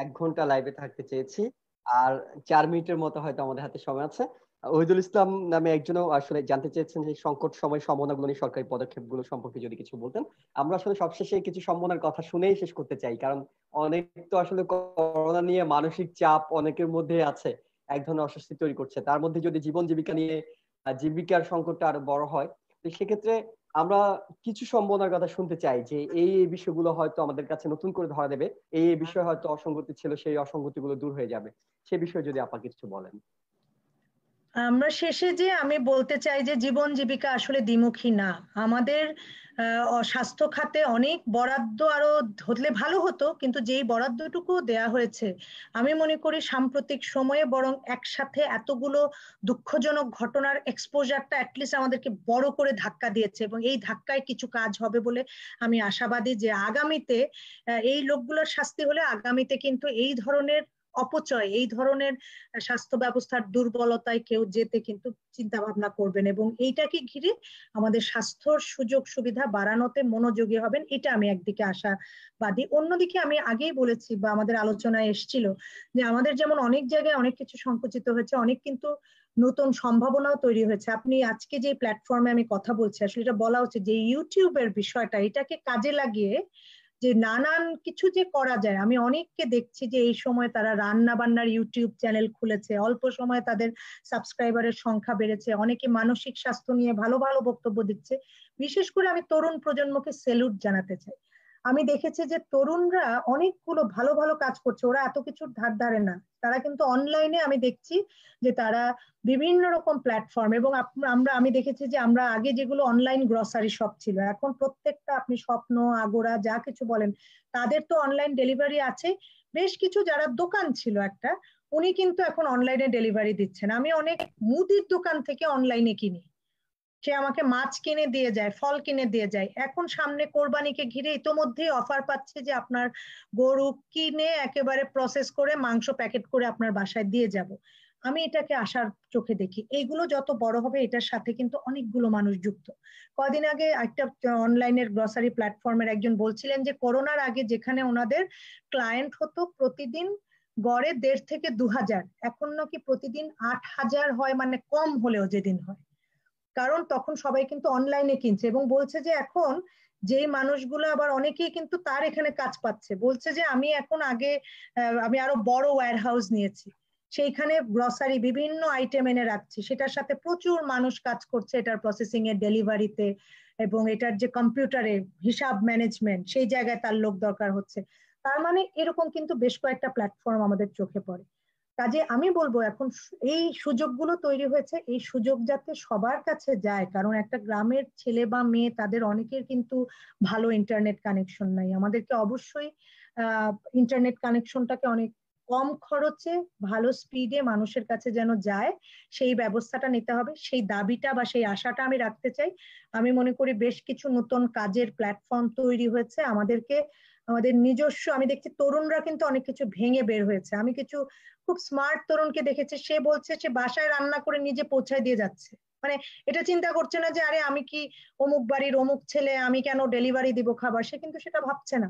Speaker 1: এক ঘণ্টা লাইভে থাকতে চেয়েছি, আর চার মিনিটের মতো হয়তো আমাদের হাতে সময় আছে। ওহিদুল ইসলাম নামে একজনও আসলে জানতে চেয়েছেন যে সংকট সময় সম্ভাবনাগুলো নিয়ে সরকারি পদক্ষেপগুলো সম্পর্কে যদি কিছু বলতেন। আমরা আসলে সবশেষে কিছু সম্ভাবনার কথা শুনেই শেষ করতে চাই, কারণ অনেক তো আসলে করোনা নিয়ে মানসিক চাপ অনেকের মধ্যে আছে, এক ধরনের অস্বস্তি তৈরি করছে। তার মধ্যে যদি জীবন জীবিকা নিয়ে জীবিকার সংকটটা আরও বড় হয়, তো সেক্ষেত্রে আমরা কিছু সম্ভাবনার কথা শুনতে চাই যে এই বিষয়গুলো হয়তো আমাদের কাছে নতুন করে ধরা দেবে। এই এই বিষয়ে হয়তো অসঙ্গতি ছিল, সেই অসঙ্গতি গুলো দূর হয়ে যাবে। সে বিষয়ে যদি আপা কিছু বলেন।
Speaker 2: আমরা শেষে যে আমি বলতে চাই যে জীবন জীবিকা আসলে দ্বিমুখী না। আমাদের স্বাস্থ্য খাতে অনেক বরাদ্দ আরও হলে ভালো হতো, কিন্তু যেই বরাদ্দটুকু দেয়া হয়েছে, আমি মনে করি সাম্প্রতিক সময়ে বরং একসাথে এতগুলো দুঃখজনক ঘটনার এক্সপোজারটা অ্যাটলিস্ট আমাদেরকে বড় করে ধাক্কা দিয়েছে এবং এই ধাক্কায় কিছু কাজ হবে বলে আমি আশাবাদী যে আগামীতে এই লোকগুলোর শাস্তি হলে আগামীতে কিন্তু এই ধরনের অপচয়, এই ধরনের স্বাস্থ্য ব্যবস্থার দুর্বলতায় কেউ যেতে কিন্তু চিন্তা ভাবনা করবেন এবং এইটাকে ঘিরে আমাদের স্বাস্থ্যর সুযোগ সুবিধা বাড়ানোতে মনোযোগী হবেন, এটা আমি একদিকে আশাবাদী। অন্যদিকে আমি আগেই বলেছি বা আমাদের আলোচনায় এসছিল যে আমাদের যেমন অনেক জায়গায় অনেক কিছু সংকুচিত হয়েছে, অনেক কিন্তু নতুন সম্ভাবনাও তৈরি হয়েছে। আপনি আজকে যে প্ল্যাটফর্মে আমি কথা বলছি, আসলে এটা বলা হচ্ছে যে ইউটিউবের বিষয়টা, এটাকে কাজে লাগিয়ে যে নানান কিছু যে করা যায়, আমি অনেককে দেখছি যে এই সময় তারা রান্না বান্নার ইউটিউব চ্যানেল খুলেছে, অল্প সময়ে তাদের সাবস্ক্রাইবারের সংখ্যা বেড়েছে, অনেকে মানসিক স্বাস্থ্য নিয়ে ভালো ভালো বক্তব্য দিচ্ছে। বিশেষ করে আমি তরুণ প্রজন্মকে সেলুট জানাতে চাই। আমি দেখেছি যে তরুণরা অনেকগুলো ভালো ভালো কাজ করছে, ওরা এত কিছুর ধার ধারে না। তারা কিন্তু অনলাইনে আমি দেখছি যে তারা বিভিন্ন রকম প্ল্যাটফর্ম এবং আমরা, আমি দেখেছি যে আমরা আগে যেগুলো অনলাইন গ্রসারি শপ ছিল, এখন প্রত্যেকটা আপনি স্বপ্ন, আগোরা, যা কিছু বলেন, তাদের তো অনলাইন ডেলিভারি আছে। বেশ কিছু যারা দোকান ছিল একটা, উনি কিন্তু এখন অনলাইনে ডেলিভারি দিচ্ছেন। আমি অনেক মুদির দোকান থেকে অনলাইনে কিনি। সে আমাকে মাছ কিনে দিয়ে যায়, ফল কিনে দিয়ে যায়। এখন সামনে কোরবানিকে ঘিরে ইতোমধ্যেই অফার পাচ্ছে যে আপনার গরু কিনে একেবারে প্রসেস করে মাংস প্যাকেট করে আপনার বাসায় দিয়ে যাব। আমি এটাকে আসার চোখে দেখি। এইগুলো যত বড় হবে এটার সাথে কিন্তু অনেকগুলো মানুষ যুক্ত। কদিন আগে একটা অনলাইনের গ্রসারি প্ল্যাটফর্মের একজন বলছিলেন যে, করোনার আগে যেখানে ওনাদের ক্লায়েন্ট হতো প্রতিদিন গড়ে দেড় থেকে দু হাজার এখন নাকি প্রতিদিন আট হাজার হয় মানে কম হলেও যেদিন হয়। কারণ তখন সবাই কিন্তু অনলাইনে কিনছে এবং বলছে যে এখন যেই মানুষগুলো আবার অনেকেই কিন্তু তার এখানে কাজ পাচ্ছে। বলছে যে আমি এখন আগে আমি আরও বড় ওয়্যার হাউস নিয়েছি। সেইখানে গ্রসারি বিভিন্ন আইটেম এনে রাখছি। সেটার সাথে প্রচুর মানুষ কাজ করছে এটার প্রসেসিং এর ডেলিভারিতে এবং এটার যে কম্পিউটারে হিসাব ম্যানেজমেন্ট সেই জায়গায় তার লোক দরকার হচ্ছে। তার মানে এরকম কিন্তু বেশ কয়েকটা প্ল্যাটফর্ম আমাদের চোখে পড়ে। কাজে আমি বলব এখন এই সুযোগগুলো তৈরি হয়েছে, এই সুযোগ যাতে সবার কাছে যায়, কারণ একটা গ্রামের ছেলে বা মেয়ে তাদের অনেকের কিন্তু ভালো ইন্টারনেট কানেকশন নাই। আমাদেরকে অবশ্যই ইন্টারনেট কানেকশনটাকে অনেক কম খরচে, ভালো স্পিডে মানুষের কাছে যেন যায়, সেই ব্যবস্থাটা নিতে হবে। সেই দাবিটা বা সেই আশাটা আমি রাখতে চাই। আমি মনে করি বেশ কিছু নতুন কাজের প্ল্যাটফর্ম তৈরি হয়েছে। আমাদেরকে আমাদের নিজস্ব, আমি দেখছি তরুণরা কিন্তু অনেক কিছু ভেঙে বের হয়েছে। আমি কিছু খুব স্মার্ট তরুণকে দেখেছি, সে বলছে সে বাসায় রান্না করে নিজে পৌঁছায় দিয়ে যাচ্ছে। মানে এটা চিন্তা করছে না যে, আরে আমি কি অমুক বাড়ির অমুক ছেলে, আমি কেন ডেলিভারি দিব খাবার? সে কিন্তু সেটা ভাবছে না।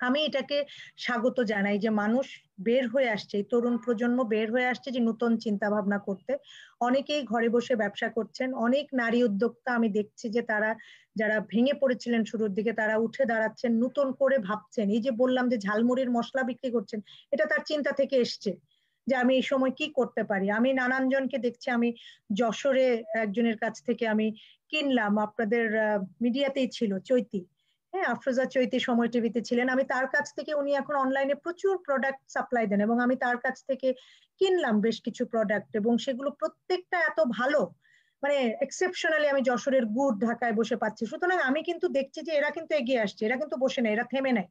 Speaker 2: আমি এটাকে স্বাগত জানাই যে মানুষ বের হয়ে আসছে তরুণ প্রজন্ম বের হয়ে আসছে যে নতুন চিন্তা ভাবনা করতে। অনেকেই ঘরে বসে ব্যবসা করছেন, অনেক নারী উদ্যোক্তা আমি দেখছি যে তারা, যারা ভেঙে পড়েছিলেন শুরুর দিকে, তারা উঠে দাঁড়াচ্ছেন, নতুন করে ভাবছেন। এই যে বললাম যে ঝালমুড়ির মশলা বিক্রি করছেন, এটা তার চিন্তা থেকে এসছে যে আমি এই সময় কি করতে পারি? আমি নানান জনকে দেখছি, আমি যশোরে একজনের কাছ থেকে আমি কিনলাম, আপনাদের মিডিয়াতেই ছিল, চৈতি। হ্যাঁ আফরোজা চৈতি সময় টিভিতে ছিলেন। আমি তার কাছ থেকে, উনি এখন অনলাইনে প্রচুর প্রোডাক্ট সাপ্লাই দেন এবং আমি তার কাছ থেকে কিনলাম বেশ কিছু প্রোডাক্ট এবং সেগুলো প্রত্যেকটা এত ভালো মানে এক্সেপশনালি আমি যশোরের গুড় ঢাকায় বসে পাচ্ছি। সুতরাং আমি কিন্তু দেখছি যে এরা কিন্তু এগিয়ে আসছে, এরা কিন্তু বসে নেই, এরা থেমে নেয়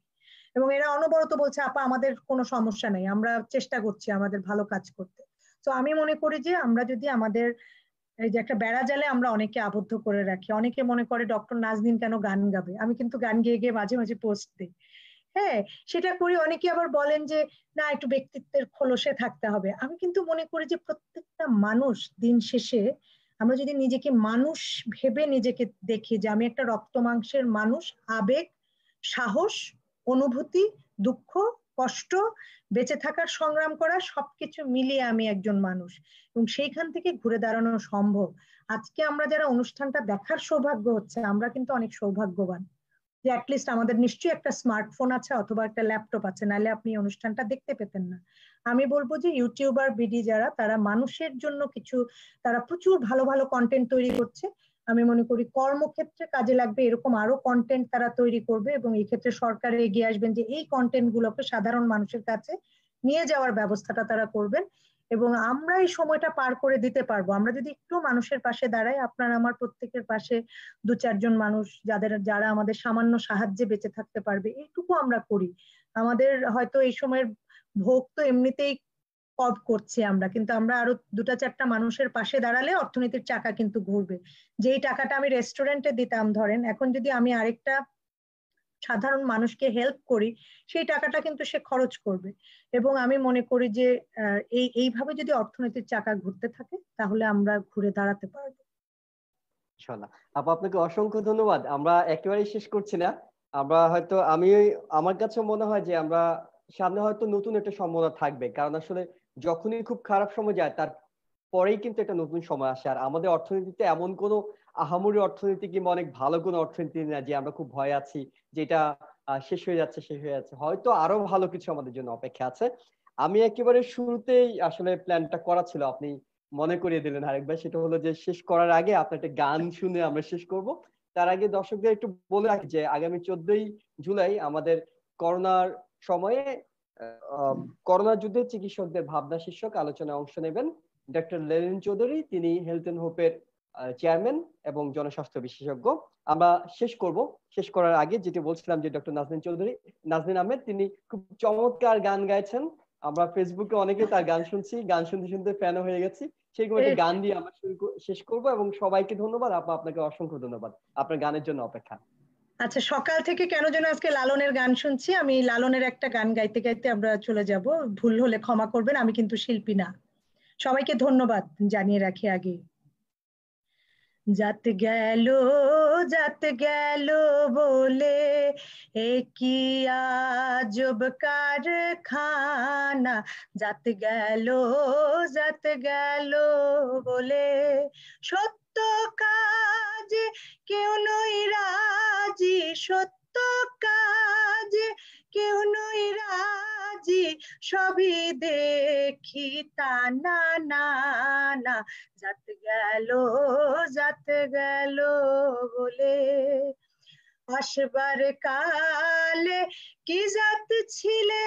Speaker 2: এবং এরা অনবরত বলছে, আপা, আমাদের কোনো সমস্যা নেই, আমরা চেষ্টা করছি আমাদের ভালো কাজ করতে। তো আমি মনে করি যে আমরা যদি আমাদের এই যে একটা বেড়া জালে আমরা অনেকে আবদ্ধ করে রাখি। অনেকে মনে করে ডক্টর নাজদিন কেন গান গাবে? আমি কিন্তু গান গেয়ে গিয়ে মাঝে মাঝে পোস্ট দিই। হ্যাঁ সেটা করি। অনেকে আবার বলেন যে, না, একটু ব্যক্তিত্বের খোলসে থাকতে হবে। আমি কিন্তু মনে করি যে প্রত্যেকটা মানুষ দিন শেষে আমরা যদি নিজেকে মানুষ ভেবে নিজেকে দেখি যে আমি একটা রক্ত মাংসের মানুষ, আবেগ, সাহস, অনুভূতি, দুঃখ কষ্ট, বেঁচে থাকার সংগ্রাম করা, সবকিছু মিলিয়ে আমি একজন মানুষ। এবং সেইখান থেকে ঘুরে দাঁড়ানো সম্ভব। আজকে আমরা যারা অনুষ্ঠানটা দেখার সৌভাগ্য হচ্ছে, আমরা কিন্তু অনেক সৌভাগ্যবান। যে অ্যাটলিস্ট আমাদের নিশ্চয়ই একটা স্মার্টফোন আছে অথবা একটা ল্যাপটপ আছে, নাহলে আপনি অনুষ্ঠানটা দেখতে পেতেন না। আমি বলব যে ইউটিউবার বিডি যারা, তারা মানুষের জন্য কিছু, তারা প্রচুর ভালো ভালো কন্টেন্ট তৈরি করছে। আমি মনে করি কর্মক্ষেত্রে কাজে লাগবে এরকম আরও কন্টেন্ট তারা তৈরি করবে এবং এই ক্ষেত্রে সরকার এগিয়ে আসবেন যে এই কন্টেন্ট গুলোকে সাধারণ মানুষের কাছে নিয়ে যাওয়ার ব্যবস্থাটা তারা করবেন এবং আমরা এই সময়টা পার করে দিতে পারব। আমরা যদি একটু মানুষের পাশে দাঁড়াই, আপনার আমার প্রত্যেকের পাশে দু চারজন মানুষ যাদের, যারা আমাদের সামান্য সাহায্যে বেঁচে থাকতে পারবে, এইটুকু আমরা করি। আমাদের হয়তো এই সময়ের ভোগ তো এমনিতেই কব করছি আমরা। কিন্তু আমরা আরও দুটা চারটা মানুষের পাশে দাঁড়ালে অর্থনীতির চাকা কিন্তু ঘুরবে। যেই টাকাটা আমি রেস্টুরেন্টে দিতাম ধরেন, এখন যদি আমি আরেকটা সাধারণ মানুষকে হেল্প করি, সেই টাকাটা কিন্তু সে খরচ করবে। এবং আমি মনে করি যে এই, এইভাবে যদি অর্থনীতির চাকা ঘুরতে থাকে, তাহলে আমরা ঘুরে দাঁড়াতে পারব।
Speaker 1: আপু, আপনাকে অসংখ্য ধন্যবাদ। আমরা একেবারেই শেষ করছি না। আমরা হয়তো, আমি, আমার কাছে মনে হয় যে আমরা সামনে হয়তো নতুন একটা সম্ভাবনা থাকবে। কারণ আসলে যখনই খুব খারাপ সময় যায়, তার পরেই কিন্তু একটা নতুন সময় আসে। আর আমাদের অর্থনীতিতে এমন কোনো আহামরি অর্থনীতি কিংবা অনেক ভালো কোনো অর্থনীতি না যে আমরা খুব ভয় আছি, যেটা শেষ হয়ে যাচ্ছে, শেষ হয়ে যাচ্ছে। হয়তো আরও ভালো কিছু আমাদের জন্য অপেক্ষা আছে। আমি একেবারে শুরুতেই আসলে প্ল্যানটা করা ছিল। আপনি মনে করিয়ে দিলেন আরেকবার। সেটা হলো যে শেষ করার আগে আপনার একটা গান শুনে আমরা শেষ করব। তার আগে দর্শকদের একটু বলে রাখি যে আগামী চোদ্দই জুলাই আমাদের করোনার সময়ে করোনা যুদ্ধে চিকিৎসকদের ভাবনা শীর্ষক আলোচনায় অংশ নেবেন ডক্টর লেলিন চৌধুরী। তিনি হেলথ এন্ড হোপের চেয়ারম্যান এবং জনস্বাস্থ্য বিশেষজ্ঞ। আমরা শেষ করব। শেষ করার আগে যেটি বলছিলাম যে ডক্টর নাজনীন চৌধুরী, নাজনীন আহমেদ, তিনি খুব চমৎকার গান গাইছেন। আমরা ফেসবুকে অনেকে তার গান শুনছি, গান শুনতে শুনতে ফ্যান হয়ে গেছি। সেই গান দিয়ে আমরা শেষ করব এবং সবাইকে ধন্যবাদ। আপা, আপনাকে অসংখ্য ধন্যবাদ। আপনার গানের জন্য অপেক্ষা।
Speaker 2: আচ্ছা সকাল থেকে কেন যেন আজকে লালনের গান শুনছি। আমি লালনের একটা গান গাইতে গাইতে আমরা চলে যাব। ভুল হলে ক্ষমা করবেন, আমি কিন্তু শিল্পী না। সবাইকে ধন্যবাদ জানিয়ে রাখি আগে। যাত গেল যাত গেল বলে কি আজব কারখানা। যাত গেল যাত গেল বলে, সত্য কাজে, কেউ নই রাজি, সত্য কাজে, কেউ নই রাজি, সবই দেখি তা, না না যাত গেল যাত গেল বলে। আসবার কালে কি জাত ছিলে?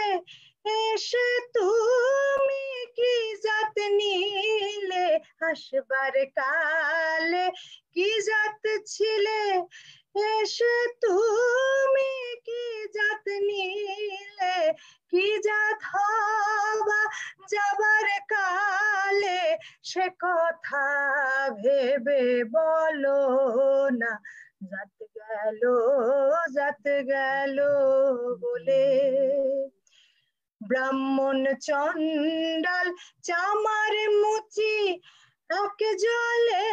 Speaker 2: এসে তুমি কি জাত নিলে আসবার কালে? কি জাত ছিলে? এসে তুমি কি জাত নিলে? কি জাত হবা যাবার কালে? সে কথা ভেবে বলো না, জাত গেল জাত গেল বলে। ব্রাহ্মণ চন্ডাল চামার মুচি এক জলে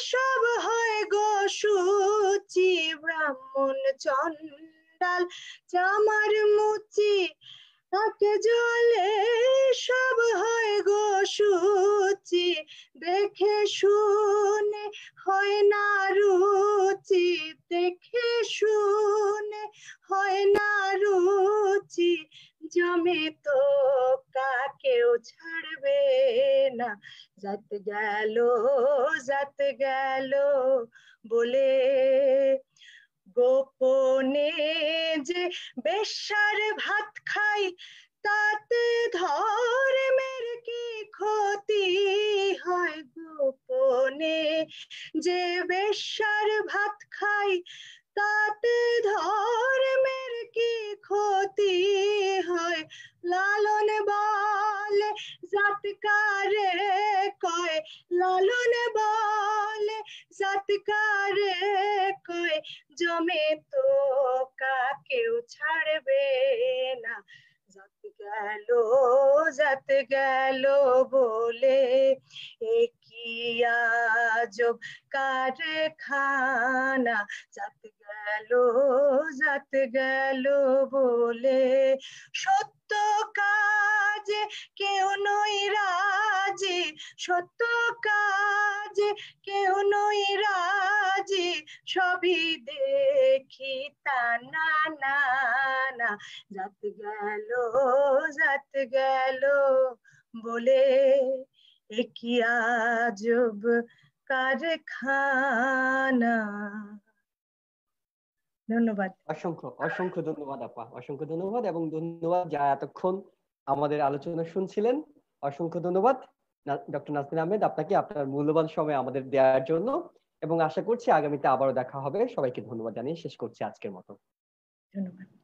Speaker 2: সব হয় গো সুচি। ব্রাহ্মণ চন্ডাল চামার মুচি এক জলে, সব হয় গো সুচি। দেখে শুনে হয় না রুচি, দেখে শুনে হয় না রুচি। জমে তো কাকেও ছাড়বে না। যাত গেল যাত গেল বলে গোপনে যে বেশার ভাত খাই, তাতে ধর্মের কি ক্ষতি হয়? গোপনে যে বেশার ভাত খাই, তাতে ধর্মের কি ক্ষতি হয়? লালন বলে জাতকারে কয়, লালন বলে জাতকারে কয়, জমে তো কাকেও ছাড়বে না। জাত গেল জাত গেল বলে একই আজব কারখানা জাত গেল জাত গেল বলে সত্য কাজে, কেউ নই রাজি। সত্য কাজে, কেউ নই রাজি। সবই দেখি না না না। জাত গেল জাত গেল, বলে কি আজব কারখানা। ধন্যবাদ।
Speaker 1: অসংখ্য অসংখ্য ধন্যবাদ আপা। অসংখ্য ধন্যবাদ এবং ধন্যবাদ যারা এতক্ষণ আমাদের আলোচনা শুনছিলেন। অসংখ্য ধন্যবাদ। ডক্টর নাসরিন আহমেদ আপনাকে আপনার মূল্যবান সময় আমাদের দেওয়ার জন্য এবং আশা করছি আগামীতে আবারও দেখা হবে। সবাইকে ধন্যবাদ জানিয়ে শেষ করছি আজকের মতো।
Speaker 2: ধন্যবাদ।